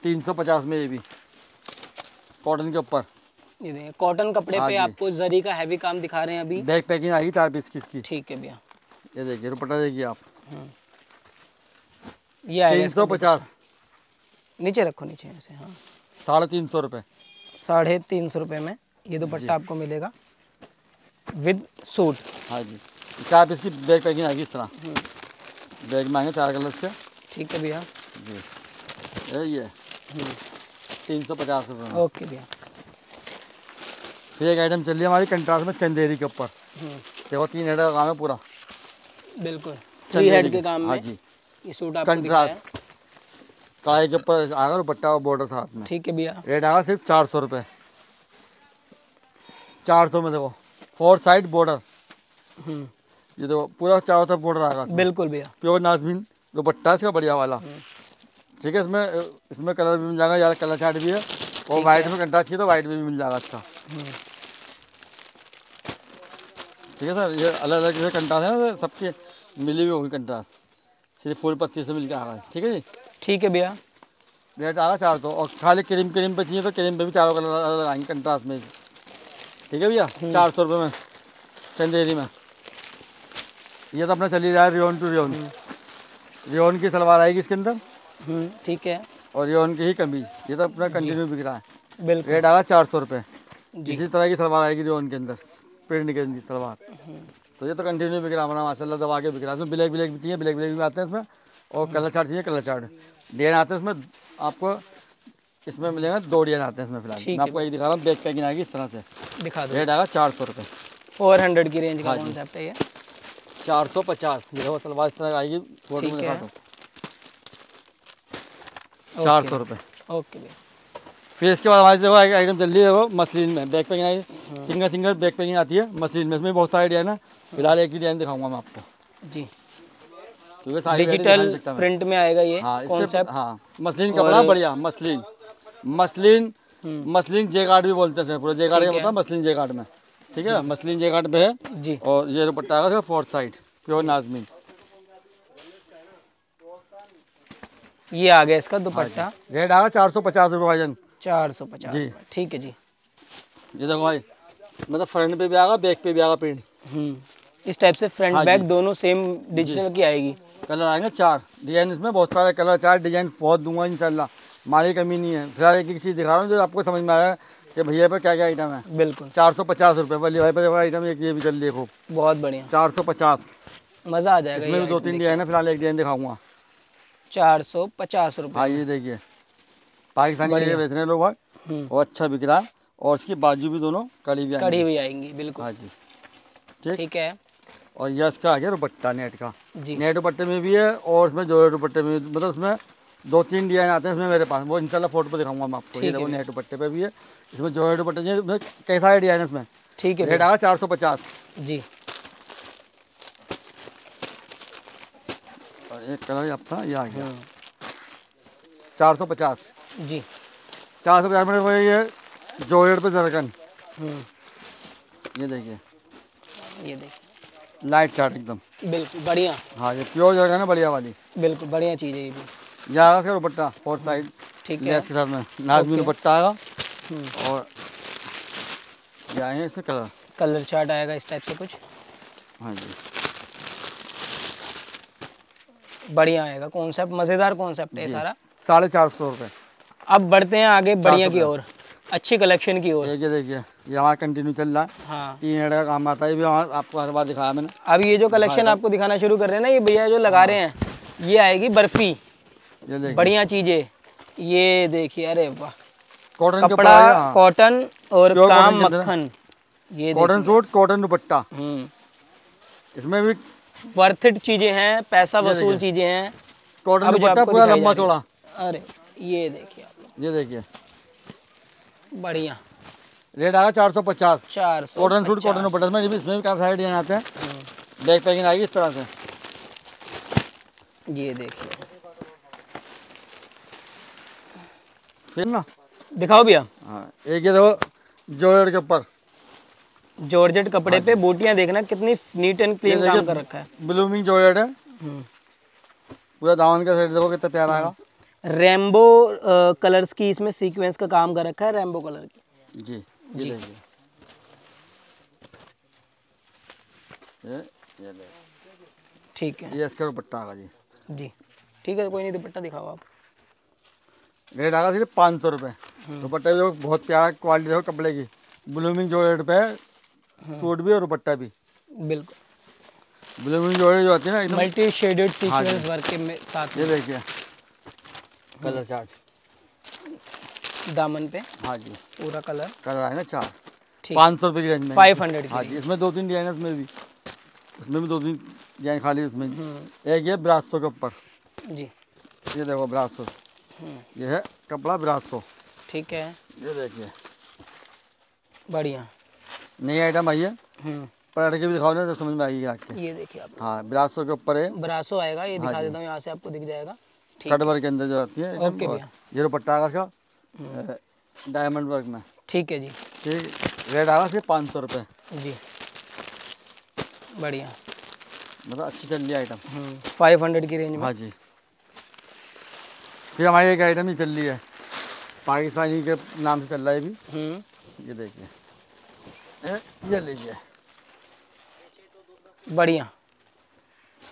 तीन सौ पचास में ये भी। कॉटन के ऊपर। ये कॉटन कपड़े हाँ पे आपको जरी का हैवी काम दिखा रहे हैं अभी। बैक पैकिंग आएगी चार पीस की इसकी। ठीक है भैया। ये देखिए दुपट्टा देखिए आप। ये आएगा तीन सौ पचास। नीचे रखो नीचे ऐसे हाँ। साढ़े तीन सौ रुपये साढ़े तीन सौ रुपये में ये दुपट्टा आपको मिलेगा। विद सूट हाँ जी। चार पीस की बैग पैकिंग आएगी इस तरह। हम्म, बैग में आएँगे चार कलर के। ठीक है भैया। जी। ये। हम्म, तीन सौ पचास रुपये ओके भैया। फिर एक आइटम चल रही है हमारी कंट्रास्ट में चंदेरी के ऊपर। हम्म, देखो तीन हेड का काम है पूरा। बिल्कुल। थ्री हेड के काम हाँ जी। ये सूट आपको कंट्रास्ट कढ़ाई के ऊपर आएगा दुपट्टा और बॉर्डर साथ में। ठीक है भैया। रेट आएगा सिर्फ़ चार सौ रुपये चार सौ में देखो। फोर साइड बॉर्डर ये देखो पूरा चारों तरफ़ बॉर्डर आएगा बिल्कुल भैया। प्योर नाजमीन दुपट्टा है इसका बढ़िया वाला। ठीक है इसमें इसमें कलर भी मिल जाएगा यार कलर चार्ट भी है। और वाइट में कंट्रास्ट चाहिए तो वाइट में भी मिल जाएगा अच्छा हम्म, ठीक है सर ये अलग अलग जैसे कंट्रास्ट है ना सबके मिली हुई होगी कंट्रास्ट। सिर्फ़ फूल पत्ती से मिल के आएगा ठीक है जी? ठीक है भैया। रेट आएगा चार सौ और खाली क्रीम क्रीम पे चाहिए तो क्रीम पे भी चारों कलर आएँगे कंट्रास्ट में ठीक है भैया? चार सौ रुपये में चंदेरी में। ये तो अपना चली रहा है रियोन टू रियोन। रियोन की सलवार आएगी इसके अंदर? हम्म, ठीक है। और रियोन की ही कमीज। ये तो अपना कंटिन्यू बिक रहा है। बिल्कुल। रेट आएगा चार सौ रुपये इसी तरह की सलवार आएगी रियोन के अंदर। प्रिंट के अंदर सलवार। तो ये तो कंटिन्यू बिक रहा है। हमारा माशाल्लाह दबा के बिक रहा है। इसमें ब्लैक ब्लैक भी चाहिए ब्लैक ब्लैक भी आते हैं इसमें। और कलर चार्ट चाहिए कलर चार्ट। डिज़ाइन आते हैं इसमें। आपको इसमें मिलेगा दो डिज़ाइन आते हैं इसमें फ़िलहाल। मैं आपको एक दिखा रहा हूँ। बैक पैकिंग आएगी इस तरह से। दिखा दो। रेट आएगा चार सौ रुपये फोर हंड्रेड की रेंज का हाँ कॉन्सेप्ट है ये। चार सौ पचास। ये देखो सलवार इस तरह की आएगी फ़ोटो में दिखा दो चार सौ रुपये ओके भैया। फिर इसके बाद हमारी देखो आइटम चल रही है वो मसलिन में बैक पैकिंग आई हाँ। सिंगल सिंगल बैक पैकिंग आती है मसलिन में। इसमें बहुत सारे डिज़ाइन है फ़िलहाल एक ही डिज़ाइन दिखाऊँगा मैं आपको। जी। डिजिटल। प्रिंट में। आएगा ये हाँ इससे हाँ मसलिन कपड़ा बढ़िया मसलिन। मसलिन हम्म। मसलिन जे कार्ड भी बोलते हैं पूरा जे कार्ड का है। है मसलिन जे कार्ड में। ठीक है मसलिन जे कार्ड पे है। जी। और ये दुपट्टा आएगा फोर्थ साइड प्योर नाजमीन। ये आ गया इसका दुपट्टा। रेट आएगा चार सौ पचास रुपये भाईजन चार सौ पचास जी। ठीक है जी। ये देखो भाई मतलब फ्रंट पे भी आएगा बैक पे भी आएगा प्रिंट हम्म। इस टाइप से फ्रंट हाँ बैक दोनों सेम डिजिटल की आएगी। कलर आएँगे चार। डिज़ाइन इसमें बहुत सारे कलर चार डिज़ाइन बहुत दूँगा इंशाल्लाह। माली कमी नहीं है। फ़िलहाल एक एक चीज़ दिखा रहा हूँ जो आपको समझ में आया कि भैया पे क्या क्या आइटम है? बिल्कुल। चार सौ पचास रुपये वाली भाई पे आइटम एक ये भी चल खूब बहुत बढ़िया। चार सौ पचास। मज़ा आ जाएगा इसमें भी दो तीन डिज़ाइन है फ़िलहाल एक डिज़ाइन दिखाऊँगा। चार सौ पचास रुपये हाँ ये देखिए। पाकिस्तानी के बेच रहे हैं लोग भाई। हम्म, वो अच्छा बिक रहा है। और इसकी बाजू भी दोनों कड़ी भी कड़ी हुई आएँगी बिल्कुल। हाँ जी। ठीक? ठीक है। और ये इसका आ गया दुपट्टा नेट का। जी। नेट दुपट्टे में भी है और इसमें जोड़े दुपट्टे में मतलब उसमें दो तीन डिज़ाइन आते हैं इसमें मेरे पास। वो इंशाल्लाह फ़ोटो पे दिखाऊँगा मैं आपको। ये है देखो नेट दुपट्टे पे भी है। इसमें जोड़े दुपट्टे चाहिए इसमें कई सारे डिज़ाइन इसमें। ठीक है रेट भैया। चार सौ पचास। जी। और एक कलर अपना ये आ गया। हम्म, चार सौ पचास। जी। चार सौ पचास में देखो ये जोड़े पे जरकन हम्म, ये देखिए। ये देखिए। लाइट चार्ट एकदम। बिल्कुल बढ़िया। हाँ ये प्योर जरकन है बढ़िया वाली। बिल्कुल बढ़िया चीज़ है ये भी। आएगा इसका दुपट्टा फोर साइड ठीक है। लेस के साथ में नाजमी दुपट्टा आएगा। हम्म, और ये आए हैं इसके कलर। कलर चार्ट आएगा इस टाइप से कुछ। हाँ जी। बढ़िया आएगा। कॉन्सेप्ट मज़ेदार कॉन्सेप्ट है सारा। साढ़े चार सौ रुपये अब बढ़ते हैं आगे बढ़िया की। ओर। अच्छी कलेक्शन की ओर। ये देखिए। ये हमारा कंटिन्यू चल रहा है। हाँ। तीन हेड का काम आता है। ये भी आपको हर बार दिखाया मैंने। अब ये जो कलेक्शन आपको दिखाना शुरू कर रहे हैं ना ये भैया जो लगा रहे हैं ये आएगी बर्फ़ी। ये बढ़िया चीज़ें। ये देखिए अरे वाह। कॉटन कपड़ा हाँ। कॉटन और काम। मक्खन। ये कॉटन सूट कॉटन दुपट्टा। हम्म। इसमें भी वर्थ इट चीज़ें हैं पैसा वसूल। चीज़ें हैं। कॉटन दुपट्टा पूरा लंबा है। चौड़ा। अरे ये देखिए आप ये देखिए। बढ़िया। रेट आएगा चार सौ पचास। चार सौ कॉटन सूट कॉटन दुपट्टा। इसमें भी इसमें भी काफ़ी सारे डिज़ाइन आते हैं। हम्म, बैक पैकिंग आएगी इस तरह से। ये देखिए। फिर ना। दिखाओ भैया। हाँ एक ये देखो जोड़े के ऊपर। जॉर्जेट कपड़े पे बूटियाँ देखना कितनी नीट एंड क्लीन काम कर रखा है। ब्लूमिंग जोड़ेड है। हम्म। पूरा दामन का सेट देखो कितना प्यारा आएगा। रेम्बो कलर्स की इसमें सीक्वेंस का काम कर रखा है रेम्बो कलर की। जी जी। ठीक है। ये इसका दुपट्टा आएगा जी। जी। ठीक है कोई नहीं दुपट्टा दिखाओ आप। रेट आएगा सिर्फ़ पाँच सौ रुपये हम्म। दुपट्टा भी देखो बहुत प्यारा क्वालिटी देखो कपड़े की। ब्लूमिंग जो रेट पे है हम्म। सूट भी और दुपट्टा भी। बिल्कुल। ब्लूमिंग जोड़े जो आती है ना मल्टी शेडेड हाँ सीक्वेंस वर्क के साथ ये देखिए। कलर चार्ट दामन पे। हाँ जी। पूरा कलर कलर आए ना चार पाँच सौ रुपये की रेंज में। 500 हाँ जी इसमें दो तीन डिज़ाइन है इसमें भी। इसमें भी दो तीन डिज़ाइन खाली है इसमें। हम्म, एक ये ब्रासो के ऊपर। जी। ये देखो ब्रासो हम्म, ये है कपड़ा ब्रासो ठीक है। ये देखिए। बढ़िया। नई आइटम आई है। हम्म, पलट के भी दिखाओ ना तो समझ में आएगी आपके ये देखिए आप। हाँ ब्रासो के ऊपर है। ब्रासो आएगा ये हाँ दिखा जी। देता हूँ यहाँ से आपको दिख जाएगा। ठीक। कट वर्क के अंदर जो आती है ओके ये दुपट्टा इसका हम्म। डायमंड वर्क में। ठीक है जी। ठीक रेट आएगा सिर्फ़ पाँच सौ रुपये जी। बढ़िया। मतलब अच्छी चल रही है आइटम फाइव हंड्रेड की रेंज में। हाँ जी। फिर हमारी एक आइटम ही चल रही है। पाकिस्तानी के नाम से चल रहा है ये भी। हम्म, ये देखिए। ये- ये लीजिए। बढ़िया।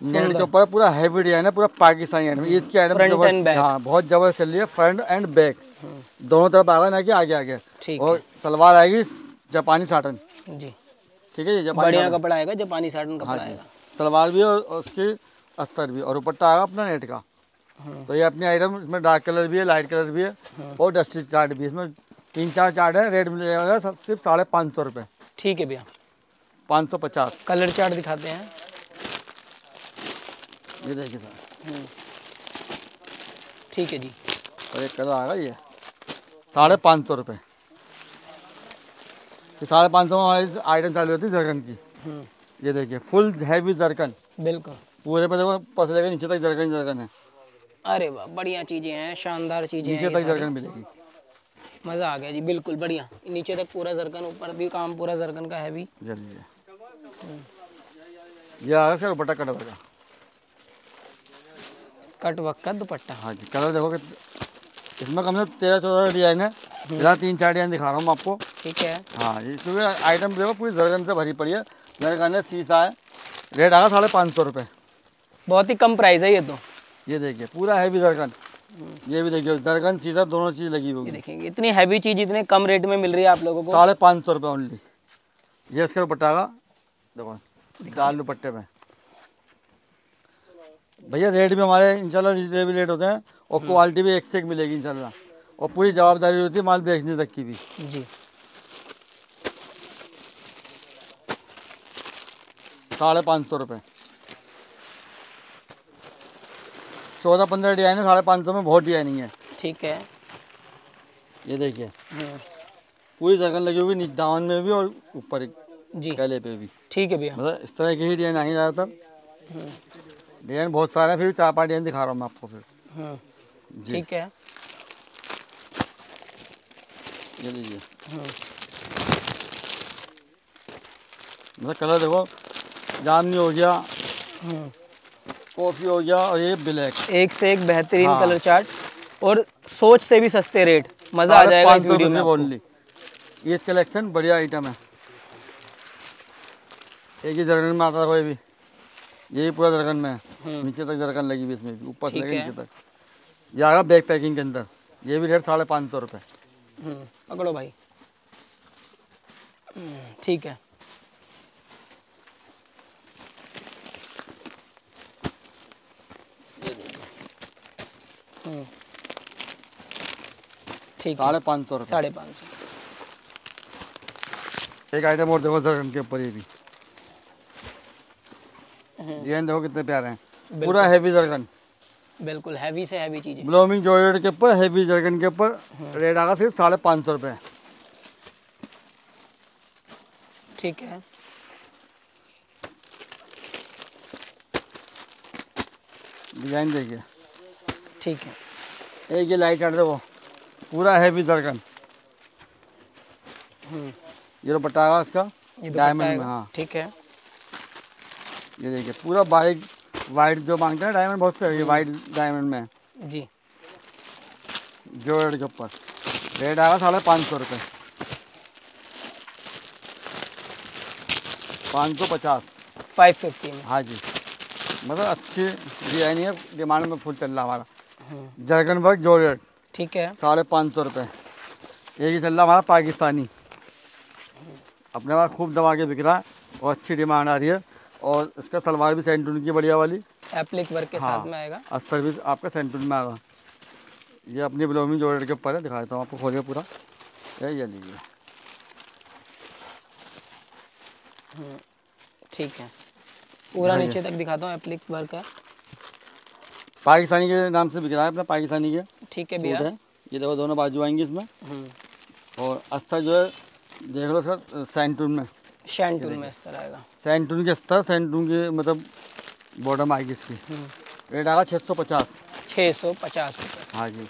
नेट के ऊपर पूरा हैवी डिज़ाइन है पूरा पाकिस्तानी आइटम ईद की आइटम. हाँ बहुत ज़बरदस्त चल रही है फ्रंट एंड बैक दोनों तरफ़ आएगा ना कि आगे आगे। और सलवार आएगी जापानी साटन जी। ठीक है ये बढ़िया कपड़ा आएगा जापानी साटन हाँ कपड़ा आएगा। सलवार भी और उसकी अस्तर भी। और दुपट्टा आएगा अपना नेट का। हम्म। तो ये अपनी आइटम इसमें डार्क कलर भी है लाइट कलर भी है हाँ। और डस्टी चार्ट भी है। इसमें तीन चार चार्ट है रेट मिलेगा सिर्फ़ साढ़े पाँच सौ रुपये ठीक है भैया। पाँच सौ पचास। कलर चार्ट दिखाते हैं। ये देखिए सर। ठीक है जी। और एक कलर आएगा ये। साढ़े पाँच सौ रुपये ये साढ़े पाँच सौ में हमारी आइटम चालू होती है जरकन की। हम्म, ये देखिए फुल हैवी जरकन बिल्कुल। पूरे पे देखो पसले के नीचे तक जरकन जरकन है। अरे वाह बढ़िया चीज़ें हैं शानदार चीज़ें नीचे तक जरकन मिलेगी। मज़ा आ गया जी बिल्कुल बढ़िया। नीचे तक पूरा जरकन ऊपर भी काम पूरा जरकन का है भी। जल्दी ये आएगा सर दुपट्टा कट का कट वर्क का दुपट्टा? हाँ जी कलर देखो इसमें कम से कम तेरह चौदह डिज़ाइन है। यहाँ तीन चार डिज़ाइन दिखा रहा हूँ आपको। ठीक है। हाँ ये क्योंकि आइटम देखो पूरी जरगन से भरी पड़ी है। जरगन है शीशा है। रेट आएगा साढ़े पाँच सौ रुपये बहुत ही कम प्राइस है ये तो। ये देखिए पूरा हैवी जरगन ये भी देखिए जरगन शीशा दोनों चीज़ लगी हुई देखेंगे इतनी हैवी चीज़ इतने कम रेट में मिल रही है आप लोगों को। साढ़े पाँच सौ रुपये ओनली ये इसका दुपट्टा देखो दाल दुपट्टे में। भैया रेट भी हमारे इंशाल्लाह रिजनेबल रेट होते हैं और क्वालिटी भी एक से एक मिलेगी इंशाल्लाह। और पूरी जवाबदारी होती है माल बेचने तक की भी। जी। साढ़े पाँच सौ रुपये। चौदह पंद्रह डिज़ाइन है साढ़े पाँच सौ में बहुत डिज़ाइनिंग है। ठीक है। ये देखिए। हम्म, पूरी जगह लगी हुई नीचे दामन में भी और ऊपर जी। गले पे भी। ठीक है भैया। मतलब इस तरह की ही डिज़ाइन आएँगे ज़्यादातर। डिज़ाइन बहुत सारे हैं फिर चार पाँच डिज़ाइन दिखा रहा हूँ मैं आपको फिर। हम्म, ठीक है। ये लीजिए। हम्म, मतलब कलर देखो जामनी हो गया। हम्म। कॉफ़ी हो गया और ये ब्लैक एक से एक बेहतरीन हाँ। कलर चार्ट और सोच से भी सस्ते रेट मज़ा आ जाएगा इस वीडियो में ओनली ये कलेक्शन बढ़िया आइटम है। एक ही जरगन में आता है कोई भी। ये भी पूरा जरगन में है। नीचे तक जरगन लगी हुई इसमें। ऊपर से। नीचे तक। ये आएगा बैग पैकिंग के अंदर। ये भी रेट साढ़े पाँच सौ रुपये। हम्म, पकड़ो भाई। हम्म, ठीक है। ठीक है। साढ़े पाँच सौ साढ़े पाँच सौ। एक आइटम और देखो जरगन के ऊपर ये भी। डिज़ाइन देखो कितने प्यारे हैं। पूरा हैवी जरगन बिल्कुल हैवी से हैवी चीज़ें। ब्लोमिंग जॉर्जेट के ऊपर हैवी जरगन के ऊपर रेट आगा सिर्फ़ साढ़े पाँच सौ रुपये ठीक है। डिज़ाइन देखिए। ठीक है। एक ये लाइट चार्ट देखो पूरा हैवी जरगन हम्म, ये दुपट्टा आएगा इसका। डायमंड में हाँ। ठीक है। ये देखिए पूरा बारीक वाइट जो मांगते हैं डायमंड बहुत से ये वाइट डायमंड में। है जी। जॉर्जेट के ऊपर। रेट आएगा साढ़े पाँच सौ रुपये पाँच सौ पचास। फाइव फिफ्टी में। हाँ जी। मतलब अच्छी डिज़ाइन है डिमांड में फुल चल रहा हमारा। हम्म, जरगन वर्क जॉर्जेट ठीक है। साढ़े पाँच सौ रुपये एक ही चल रहा हमारा पाकिस्तानी। अपने पास खूब दबा के बिक रहा है और अच्छी डिमांड आ रही है और इसका सलवार भी सेंटून की बढ़िया वाली। एप्लिक वर्क के हाँ। साथ में आएगा। अस्तर भी आपका सेंटून में आएगा। ये अपनी ब्लोमिंग जॉर्जेट के ऊपर है दिखा देता हूँ आपको खोलिए पूरा। ये ये लीजिए। ठीक है। पूरा नीचे तक दिखाता हूँ एप्लिक वर्क है। पाकिस्तानी के नाम से बिक रहा है अपना पाकिस्तानी के। ठीक है भैया। ये देखो दोनों बाजू आएँगे इसमें। हम्म, और अस्तर जो है देख लो सर सेंटून में। शैंटून में इस तरह आएगा। सेंटून के अस्तर सेंटून की मतलब बॉटम आएगी इसकी। हम्म, रेट आएगा छः सौ पचास। छः सौ पचास रुपये हाँ जी।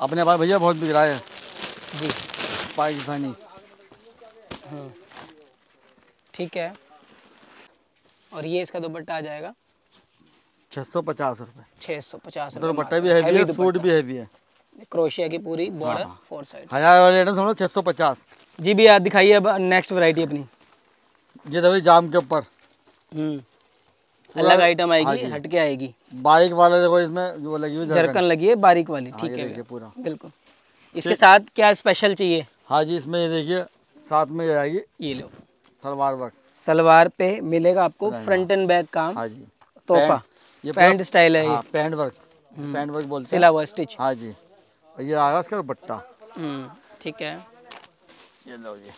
अपने पास भैया बहुत बिक रहा है। जी। पाकिस्तानी। हम्म। ठीक है। और ये इसका दुपट्टा आ जाएगा। छः सौ पचास रुपये छः सौ पचास दुपट्टा भी हैवी है सूट भी हैवी है। क्रोशिया की पूरी बॉर्डर हाँ। फोर साइड हज़ार वाले आइटम समझो छः सौ पचास। जी भैया दिखाइए अब नेक्स्ट वैरायटी अपनी। ये देखो जाम के ऊपर। हम्म। अलग आइटम हाँ आएगी जी। हटके आएगी। बारीक वाला देखो इसमें जो लगी हुई जरकन। लगी है बारीक वाली। ठीक है पूरा। बिल्कुल। इसके साथ क्या स्पेशल चाहिए? हाँ जी इसमें ये देखिए साथ में ये आएगी। ये लो। सलवार वर्क। सलवार पे मिलेगा आपको फ्रंट एंड बैक काम। हाँ जी। तोहफा। ये पैंट स्टाइल है हाँ पैंट वर्क। पैंट वर्क बोलते हैं। सिला हुआ स्टिच हाँ जी। ये आगा इसका दुपट्टा। हम्म ठीक है। ये लो जी।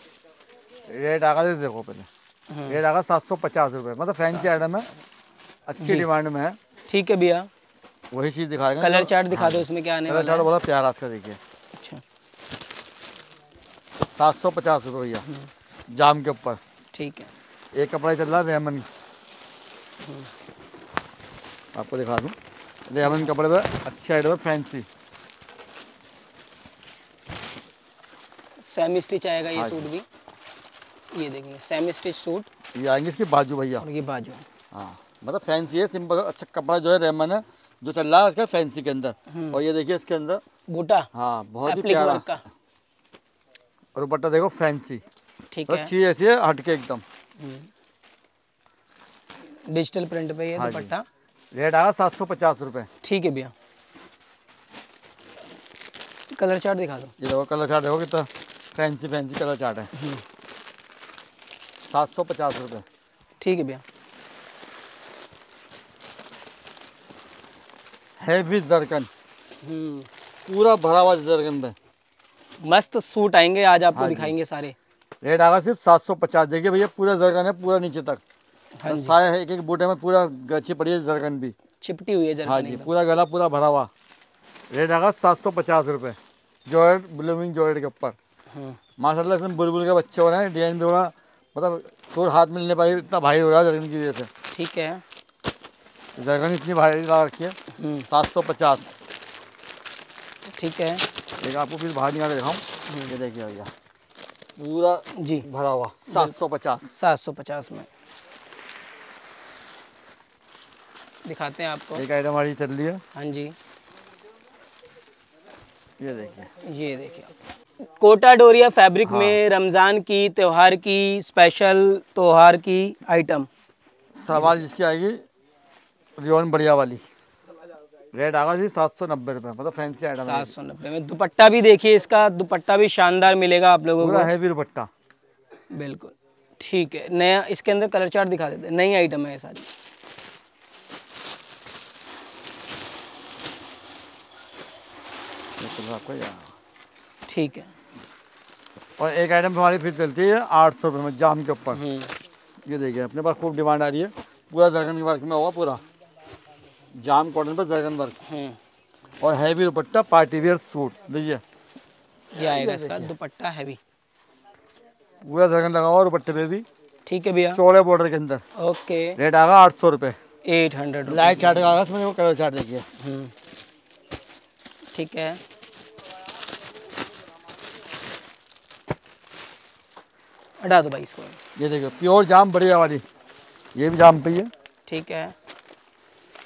रेट आगा दे देखो पहले। हम्म, रेट आगा सात सौ पचास रुपये मतलब फैंसी आइटम है। अच्छी डिमांड में है। ठीक है भैया। वही चीज़ दिखाएँगे। कलर चार्ट दिखा दो इसमें क्या आने कलर चार्ट है। बड़ा प्यारा इसका देखिए। अच्छा। सात सौ पचास रुपये भैया। हम्म। जाम के ऊपर। ठीक है। एक कपड़ा चल रहा है रेमन। आपको दिखा दूँ। रेमन कपड़े पे अच्छे आइटम है फैंसी सेमी स्टिच आएगा ये हाँ सूट भी। ये देखिए सेमी स्टिच सूट ये आएँगे इसकी बाजू भैया। और ये बाजू। हाँ मतलब फैंसी है सिंपल अच्छा कपड़ा जो है रेमन है जो चल रहा है उसका फैंसी के अंदर। और ये देखिए इसके अंदर। बूटा। हाँ बहुत ही प्यारा। और दुपट्टा देखो फैंसी ठीक मतलब है। चीज़ ऐसी है हटके एकदम। डिजिटल प्रिंट पे ये हाँ दुपट्टा। रेट आगा सात सौ पचास रुपये ठीक है भैया। कलर चार्ट दिखा दो। ये देखो कलर चार्ट देखो कितना फैंसी फैंसी कलर चार्ट है। हम्म। सात सौ पचास रुपये ठीक है भैया। हैवी जरकन हम्म। पूरा भरा हुआ जरकन पे। मस्त सूट आएँगे आज आपको हाँ दिखाएँगे सारे। रेट आगा सिर्फ़ सात सौ पचास। देखिए भैया पूरा जरकन है पूरा नीचे तक। हाँ जी। है, एक एक बूटे में पूरा गच्छी पड़ी है जरकन भी। चिपटी हुई है हाँ जी पूरा गला पूरा भरा हुआ। रेट आगा सात सौ पचास रुपये जॉर्ड ब्लूमिंग जॉर्ड के ऊपर। माशाल्लाह इसमें बुलबुल के बच्चे हो रहे हैं डिज़ाइन भी थोड़ा मतलब सूट हाथ में लेने पाए इतना भारी हो रहा है जरकन की वजह से। ठीक है। जरकन इतनी भारी ला रखी है हम्म, सात सौ पचास। ठीक है। एक आपको फिर बाहर निकाल के दिखाऊँ। ये देखिए भैया पूरा जी। भरा हुआ सात सौ पचास। सात सौ पचास में। दिखाते हैं आपको। एक आइटम हमारी चल रही है। हाँ जी। ये देखिए। ये देखिए आप। कोटा डोरिया फैब्रिक हाँ। में रमज़ान की त्योहार की स्पेशल त्योहार की आइटम सलवार जिसकी आएगी? रियोन बढ़िया वाली। रेट आगा जी सात सौ नब्बे रुपये मतलब फैंसी आइटम सात सौ नब्बे में। दुपट्टा भी देखिए इसका। दुपट्टा भी शानदार मिलेगा आप लोगों को। हैवी दुपट्टा। बिल्कुल। ठीक है। नया इसके अंदर कलर चार्ट दिखा देते नई आइटम है ये सारी। यहाँ ठीक है। और एक आइटम हमारी फिर चलती है आठ सौ रुपये में जाम के ऊपर। हम्म, ये देखिए अपने पास खूब डिमांड आ रही है। पूरा जरगन के वर्क में होगा पूरा। जाम कॉटन पर जरगन वर्क हम्म, और हैवी दुपट्टा पार्टी वेयर सूट देखिए। ये आएगा इसका दुपट्टा हैवी पूरा जरगन लगा हुआ दुपट्टे पे भी। ठीक है भैया। चौड़े बॉर्डर के अंदर। ओके। रेट आगा आठ सौ रुपये एट हंड्रेड लाइट चार्ट का आगा इसमें कलर चार्ट देखिए। ठीक है। हटा दो भाई इसको। ये देखिए प्योर जाम बढ़िया वाली। ये भी जाम पे है ठीक है।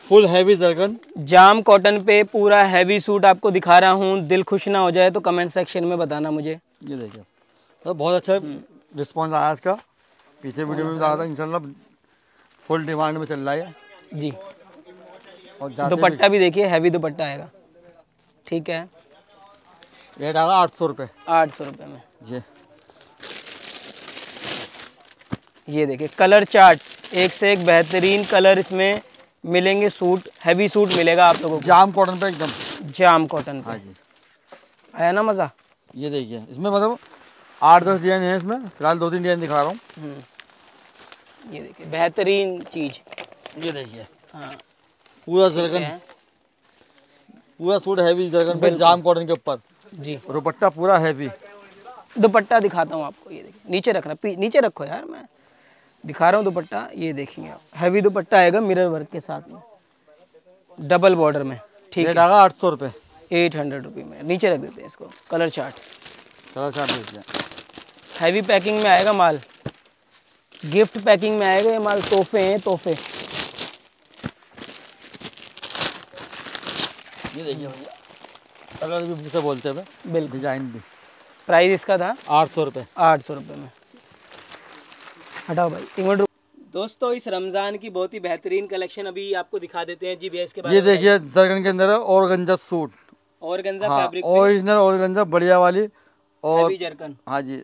Full heavy zircon jam cotton पे पूरा हैवी सूट आपको दिखा रहा हूँ। दिल खुश ना हो जाए तो कमेंट सेक्शन में बताना मुझे। ये देखिए। तो बहुत अच्छा रिस्पॉन्स आया इसका। पीछे वीडियो में भी डाला था इंशाल्लाह फुल डिमांड में चल रहा है। जी। और दुपट्टा भी। देखिए हैवी दुपट्टा आएगा। ठीक है। रेट आगा आठ सौ रुपये आठ सौ रुपये में। जी। ये देखिए कलर चार्ट एक से एक बेहतरीन कलर इसमें मिलेंगे सूट हैवी सूट मिलेगा आप लोगों को। जाम कॉटन पे एकदम। जाम कॉटन हाँ जी। आया ना मज़ा? ये देखिए इसमें मतलब आठ दस डिज़ाइन है इसमें फ़िलहाल दो तीन डिज़ाइन दिखा रहा हूँ। हम्म। ये देखिए बेहतरीन चीज़। ये देखिए। हाँ। पूरा जरगन पूरा सूट हैवी जरगन पे जाम कॉटन के ऊपर। जी। दुपट्टा पूरा हैवी दुपट्टा दिखाता हूँ आपको ये देखिए। नीचे रखना नीचे रखो यार मैं। दिखा रहा हूँ दुपट्टा ये देखिए आप। हैवी दुपट्टा आएगा मिरर वर्क के साथ में। डबल बॉर्डर में ठीक है। आगा आठ सौ रुपये एट हंड्रेड रुपये में। नीचे रख देते हैं इसको colour chart colour chart heavy packing में आएगा माल। गिफ्ट पैकिंग में आएगा ये माल तोहफे हैं तोहफे। ये देखिए भैया। कलर भी बोलते हैं बिल्कुल। डिज़ाइन भी। प्राइस इसका था आठ सौ रुपये आठ सौ रुपये में। हटाओ भाई दोस्तों इस रमज़ान की बहुत ही बेहतरीन कलेक्शन अभी आपको दिखा देते हैं जी भैया इसके ये देखिए जरगन के अंदर है गंजा सूट। और गंजा हाँ फैब्रिक ओरिजिनल ऑर्गेंजा बढ़िया वाली और हैवी जरकन हाँ जी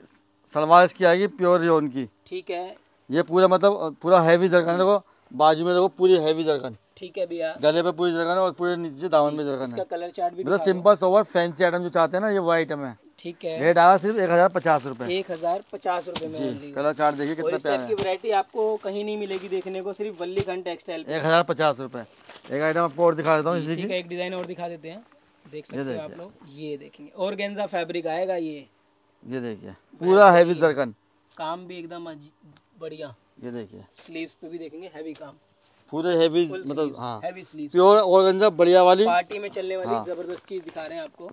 सलवार इसकी आएगी प्योर रियोन की। ठीक है। ये पूरा मतलब पूरा हैवी जरकन है देखो बाजू में देखो पूरी हैवी जरकन ठीक है भैया। गले पे पूरी जरकन है और पूरे नीचे दामन में जरकन इसका कलर चार्ट भी मतलब सिंपल सोवर फैंसी आइटम जो चाहते हैं ना ये वो आइटम है। ठीक है। रेट आएगा सिर्फ़ एक हज़ार पचास रूपए। एक हज़ार पचास रूपए में कलर चार्ट देखिए कितना प्यारा है। वैरायटी आपको कहीं नहीं मिलेगी देखने को सिर्फ़ वल्ली खंड टेक्सटाइल एक हज़ार पचास रूपए। एक आइटम आपको और दिखा देता हूँ इसी इसी का। एक डिज़ाइन और दिखा देते हैं। देख सकते हो। आप लोग। ये देखेंगे और गेंजा फैब्रिक आएगा ये। ये देखिए। पूरा हैवी जरकन काम भी एकदम बढ़िया। ये देखिए। स्लीव्स पे भी देखेंगे हैवी काम। पूरे हैवी मतलब हाँ। हैवी स्लीव्स प्योर ऑर्गेंजा बढ़िया वाली। पार्टी में चलने हाँ। वाली ज़बरदस्त चीज़ दिखा रहे हैं आपको।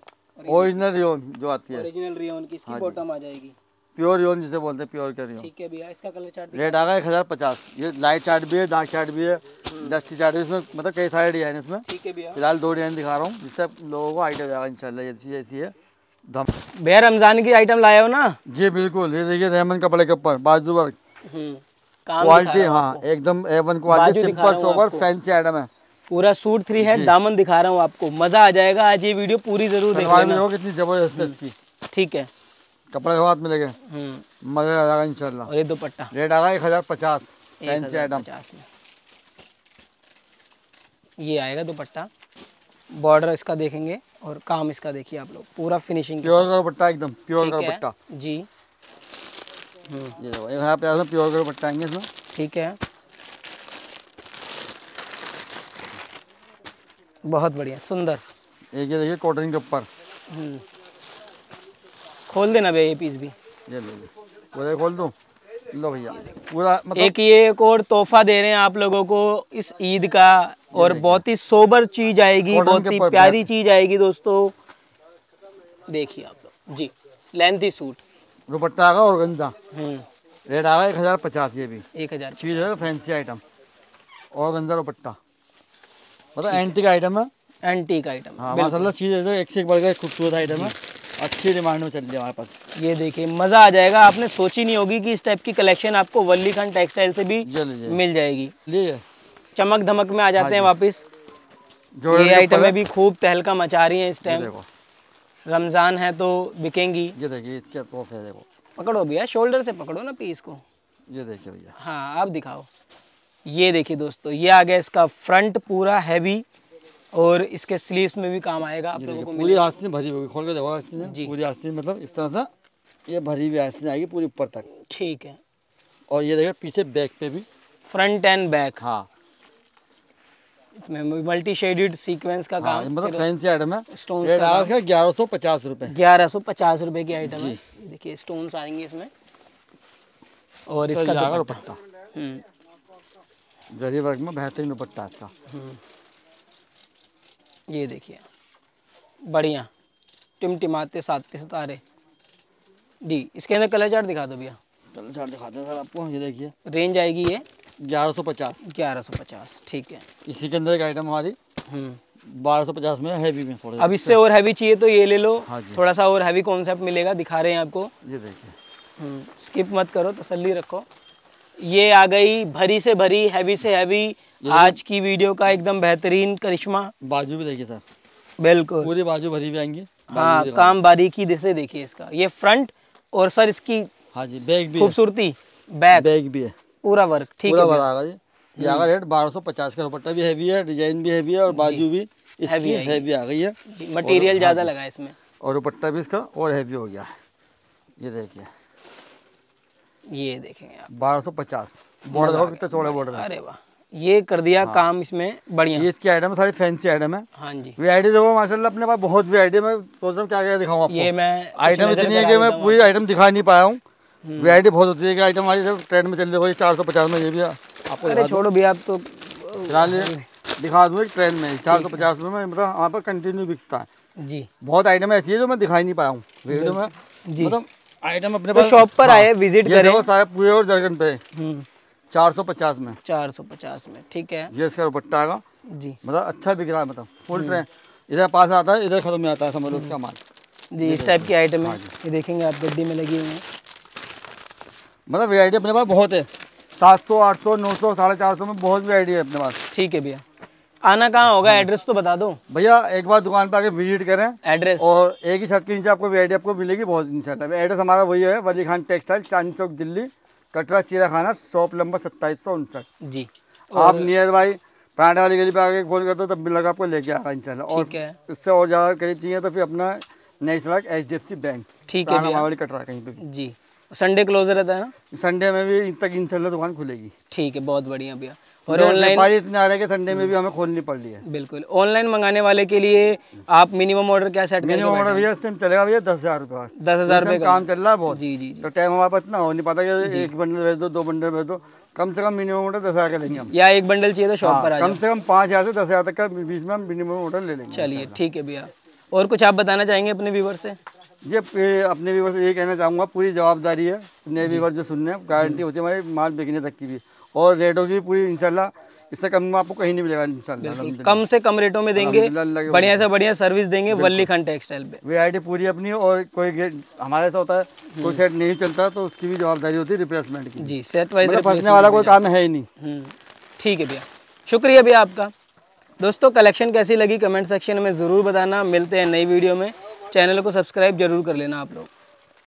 ओरिजिनल रियोन जो आती है। ओरिजिनल रियोन की इसकी बॉटम आ जाएगी। प्योर रियोन जिसे बोलते हैं प्योर का रियोन ठीक है भैया इसका कलर चार्ट रेट आएगा एक हज़ार पचास। ये लाइट चार्ट भी है डार्क चार्ट भी है डस्टी चार्ट भी इसमें मतलब कई सारे डिज़ाइन इसमें। ठीक है भैया। फ़िलहाल दो डिज़ाइन दिखा रहा हूँ जिससे लोगों को आइडिया जाएगा इंशाल्लाह ऐसी ऐसी है। भैया रमज़ान की आइटम लाए हो ना? जी बिल्कुल। ये देखिए रेमन कपड़े के ऊपर बाजू वर्क हम्म। क्वालिटी हाँ एकदम A one quality simple sober fancy item है पूरा सूट थ्री है दामन दिखा रहा हूँ आपको। मज़ा आ जाएगा आज ये वीडियो पूरी ज़रूर देख सलवार भी लेना देखो कितनी ज़बरदस्त है इसकी। ठीक है। कपड़े हाथ में लगे। हम्म। मज़ा आ जाएगा इंशाल्लाह। और ये दुपट्टा। रेट आएगा एक हज़ार पचास फैंसी आइटम ये आएगा दुपट्टा। बॉर्डर इसका देखेंगे और काम इसका देखिए आप लोग। पूरा फिनिशिंग प्योर का दुपट्टा एकदम प्योर का है। दुपट्टा। जी। ये देखो एक हज़ार पचास में प्योर का दुपट्टा आएँगे इसमें। ठीक है। बहुत बढ़िया सुंदर। एक ये देखिए कॉटन के ऊपर। हम्म। खोल देना भैया ये पीस भी। ये ले लो पूरा खोल दूँ? लो भैया। पूरा मतलब एक ये एक और तोहफा दे रहे हैं आप लोगों को इस ईद का और बहुत ही सोबर चीज़ आएगी बहुत ही प्यारी चीज़ आएगी दोस्तों। देखिए आप लोग। जी लेंथी सूट दुपट्टा आएगा और गंजा। हम्म। रेट आएगा एक हज़ार पचास ये भी एक हज़ार चीज़ है फैंसी आइटम और गंजा दुपट्टा। मतलब एंटीक आइटम है। एंटीक आइटम हाँ माशाल्लाह चीज़ है एक से एक बढ़ के खूबसूरत आइटम है। अच्छी डिमांड में चल रही है हमारे पास। ये देखिए मज़ा आ जाएगा। आपने सोची नहीं होगी कि इस टाइप की कलेक्शन आपको वल्ली खान टेक्सटाइल से भी मिल जाएगी। चमक धमक में आ जाते हैं वापस। जोड़े ये आइटमें भी खूब तहलका मचा रही हैं इस टाइम रमज़ान है तो बिकेंगी। ये देखिए इसके तोहफे देखो। पकड़ो भैया शोल्डर से पकड़ो ना पीस को। ये देखिए भैया। हाँ आप दिखाओ। ये देखिए दोस्तों ये आ गया इसका फ्रंट पूरा हैवी और इसके स्लीव्स में भी काम आएगा आप लोगों को पूरी आस्तीन भरी होगी खोल के देखो आस्तीन। जी। पूरी आस्तीन मतलब इस तरह से ये भरी हुई आस्तीन आएगी पूरी ऊपर तक। ठीक है। और ये देखिए पीछे बैक पे भी। फ्रंट एंड बैक हाँ। इसमें मल्टी शेडेड सीक्वेंस का हाँ काम मतलब फैंसी आइटम है। स्टोन इसका ग्यारह सौ पचास रुपये ग्यारह सौ पचास रुपए की आइटम है। देखिए स्टोन्स आएँगे इसमें। और इसका दुपट्टा। हम्म, जरी वर्क में बेहतरीन दुपट्टा इसका। हम्म। ये देखिए बढ़िया। टिमटिमाते सातते सितारे। जी इसके अंदर कलर चार्ट दिखा दो भैया। चलो चार्ट दिखाते हैं सर आपको ये देखिए। रेंज आएगी ये। ग्यारह सौ पचास। ग्यारह सौ पचास ठीक है। इसी के अंदर एक आइटम हमारी हम्म। बारह सौ पचास में हैवी में थोड़े अब इससे और हैवी चाहिए तो ये ले लो। हाँ जी। थोड़ा सा और हैवी कॉन्सेप्ट मिलेगा दिखा रहे हैं आपको। ये देखिए। स्किप मत करो तसल्ली रखो। ये आ गई भरी से भरी हैवी से हैवी आज की वीडियो का एकदम बेहतरीन करिश्मा। बाजू भी देखिए सर। बिल्कुल। पूरी बाजू भरी भी आएँगे। हाँ काम बारीकी से देखिए इसका। ये फ्रंट और सर इसकी हाँ जी बैग भी खूबसूरती। बैक बैग भी है। पूरा वर्क ठीक पूरा है भरा आएगा जी। ये आएगा रेट बारह सौ पचास का दुपट्टा भी हैवी है डिज़ाइन भी हैवी है और बाजू भी इसकी हैवी आ गई है। मटेरियल ज़्यादा लगा है इसमें। और दुपट्टा भी इसका और हैवी हो गया ये देखिए। ये देखेंगे आप। बारह सौ पचास। बॉर्डर देखो कितने चौड़े बॉर्डर अरे वाह। ये कर दिया हाँ। काम इसमें बढ़िया। ये इसकी आइटम सारी फैंसी आइटम है। हाँ जी। वीआईडी देखो माशाल्लाह अपने पास बहुत वीआईडी मैं सोच रहा हूँ क्या क्या दिखाऊँ आपको। ये मैं आइटम इतनी है कि मैं पूरी आइटम दिखा नहीं पाया हूँ। वीआईडी बहुत होती है कि आइटम हमारी ट्रेंड में चल रही है चार सौ पचास में ये भी आपको अरे छोड़ो भैया आप तो फ़िलहाल दिखा दूँ ट्रेंड में चार सौ पचास में मतलब हमारे पास कंटिन्यू बिकता है। जी। बहुत आइटम ऐसी है जो मैं दिखा ही नहीं पाया हूँ। वीडियो में जी। मतलब आइटम अपने तो शॉप पर आए विज़िट करें। देखो सारे पूरे और जरगन पे। हम्म। चार सौ पचास में। चार सौ पचास में ठीक है। ये इसका दुपट्टा आएगा। जी। मतलब अच्छा बिक रहा है मतलब फुल हम्म। ट्रेन इधर पास आता है इधर खत्म में आता है समझ लो उसका माल। जी इस टाइप की आइटम हाँ। है ये देखेंगे आप गड्डी में लगी हुई है। मतलब वेराइटी अपने पास बहुत है। सात सौ आठ सौ नौ सौ साढ़े चार सौ में बहुत वेराइटी है अपने पास। ठीक है भैया। आना कहाँ होगा? एड्रेस तो बता दो। भैया एक बार दुकान पे आके विज़िट करें। एड्रेस और एक ही छत के नीचे आपको वेराइटी आपको मिलेगी बहुत इंशाल्लाह एड्रेस हमारा वही है वली खान टेक्सटाइल चांदी चौक दिल्ली कटरा चीरा खाना शॉप नंबर सत्ताईस सौ उनसठ। जी। आप नियर बाई पराठे वाली गली पे आके फ़ोन करते हो तब भी लगा आपको लेके आएगा इंशाल्लाह। और है। इससे और ज़्यादा करीब चाहिए तो फिर अपना नई सड़क H D F C bank ठीक है कटरा कहीं पे जी। संडे क्लोज रहता है ना? संडे में भी तक इंशाल्लाह दुकान खुलेगी। ठीक है बहुत बढ़िया भैया। और ऑनलाइन व्यापारी इतने आ रहे हैं संडे में भी हमें खोलनी पड़ रही है। बिल्कुल। ऑनलाइन मंगाने वाले के लिए आप मिनिमम ऑर्डर क्या सेट मिनिमम ऑर्डर भैया इस टाइम चलेगा भैया दस हज़ार रुपये। दस हज़ार रुपये काम चल रहा है बहुत। जी जी तो टाइम हमारे पास इतना हो नहीं पाता कि एक बंडल भेज दो दो बंडल भेज दो। कम से कम मिनिमम ऑर्डर दस हज़ार का लेंगे हम। या एक बंडल चाहिए तो शॉप पर हाँ, जाओ। कम से कम पाँच हज़ार से दस हज़ार तक का बीच में हम मिनिमम ऑर्डर ले लेंगे चलिए ठीक है भैया। और कुछ आप बताना चाहेंगे अपने व्यूवर से? ये अपने व्यूवर से ये कहना चाहूँगा पूरी जवाबदारी है नए व्यूवर जो सुनने हैं गारंटी होती है हमारे माल बिकने तक की भी। और रेटों की पूरी इंशाल्लाह इससे कम में आपको कहीं नहीं मिलेगा इंशाल्लाह कम से कम रेटों में देंगे बढ़िया से बढ़िया सर्विस देंगे वल्ली खान टेक्सटाइल पे। वैरायटी पूरी अपनी और कोई हमारे ऐसा होता है कोई सेट नहीं चलता तो उसकी भी जवाबदारी होती है रिप्लेसमेंट की। जी सेट वाइज मतलब फंसने वाला कोई काम है ही नहीं। हम्म, ठीक है भैया। शुक्रिया भैया आपका। दोस्तों कलेक्शन कैसी लगी? कमेंट सेक्शन में ज़रूर बताना। मिलते हैं नई वीडियो में। चैनल को सब्सक्राइब ज़रूर कर लेना आप लोग।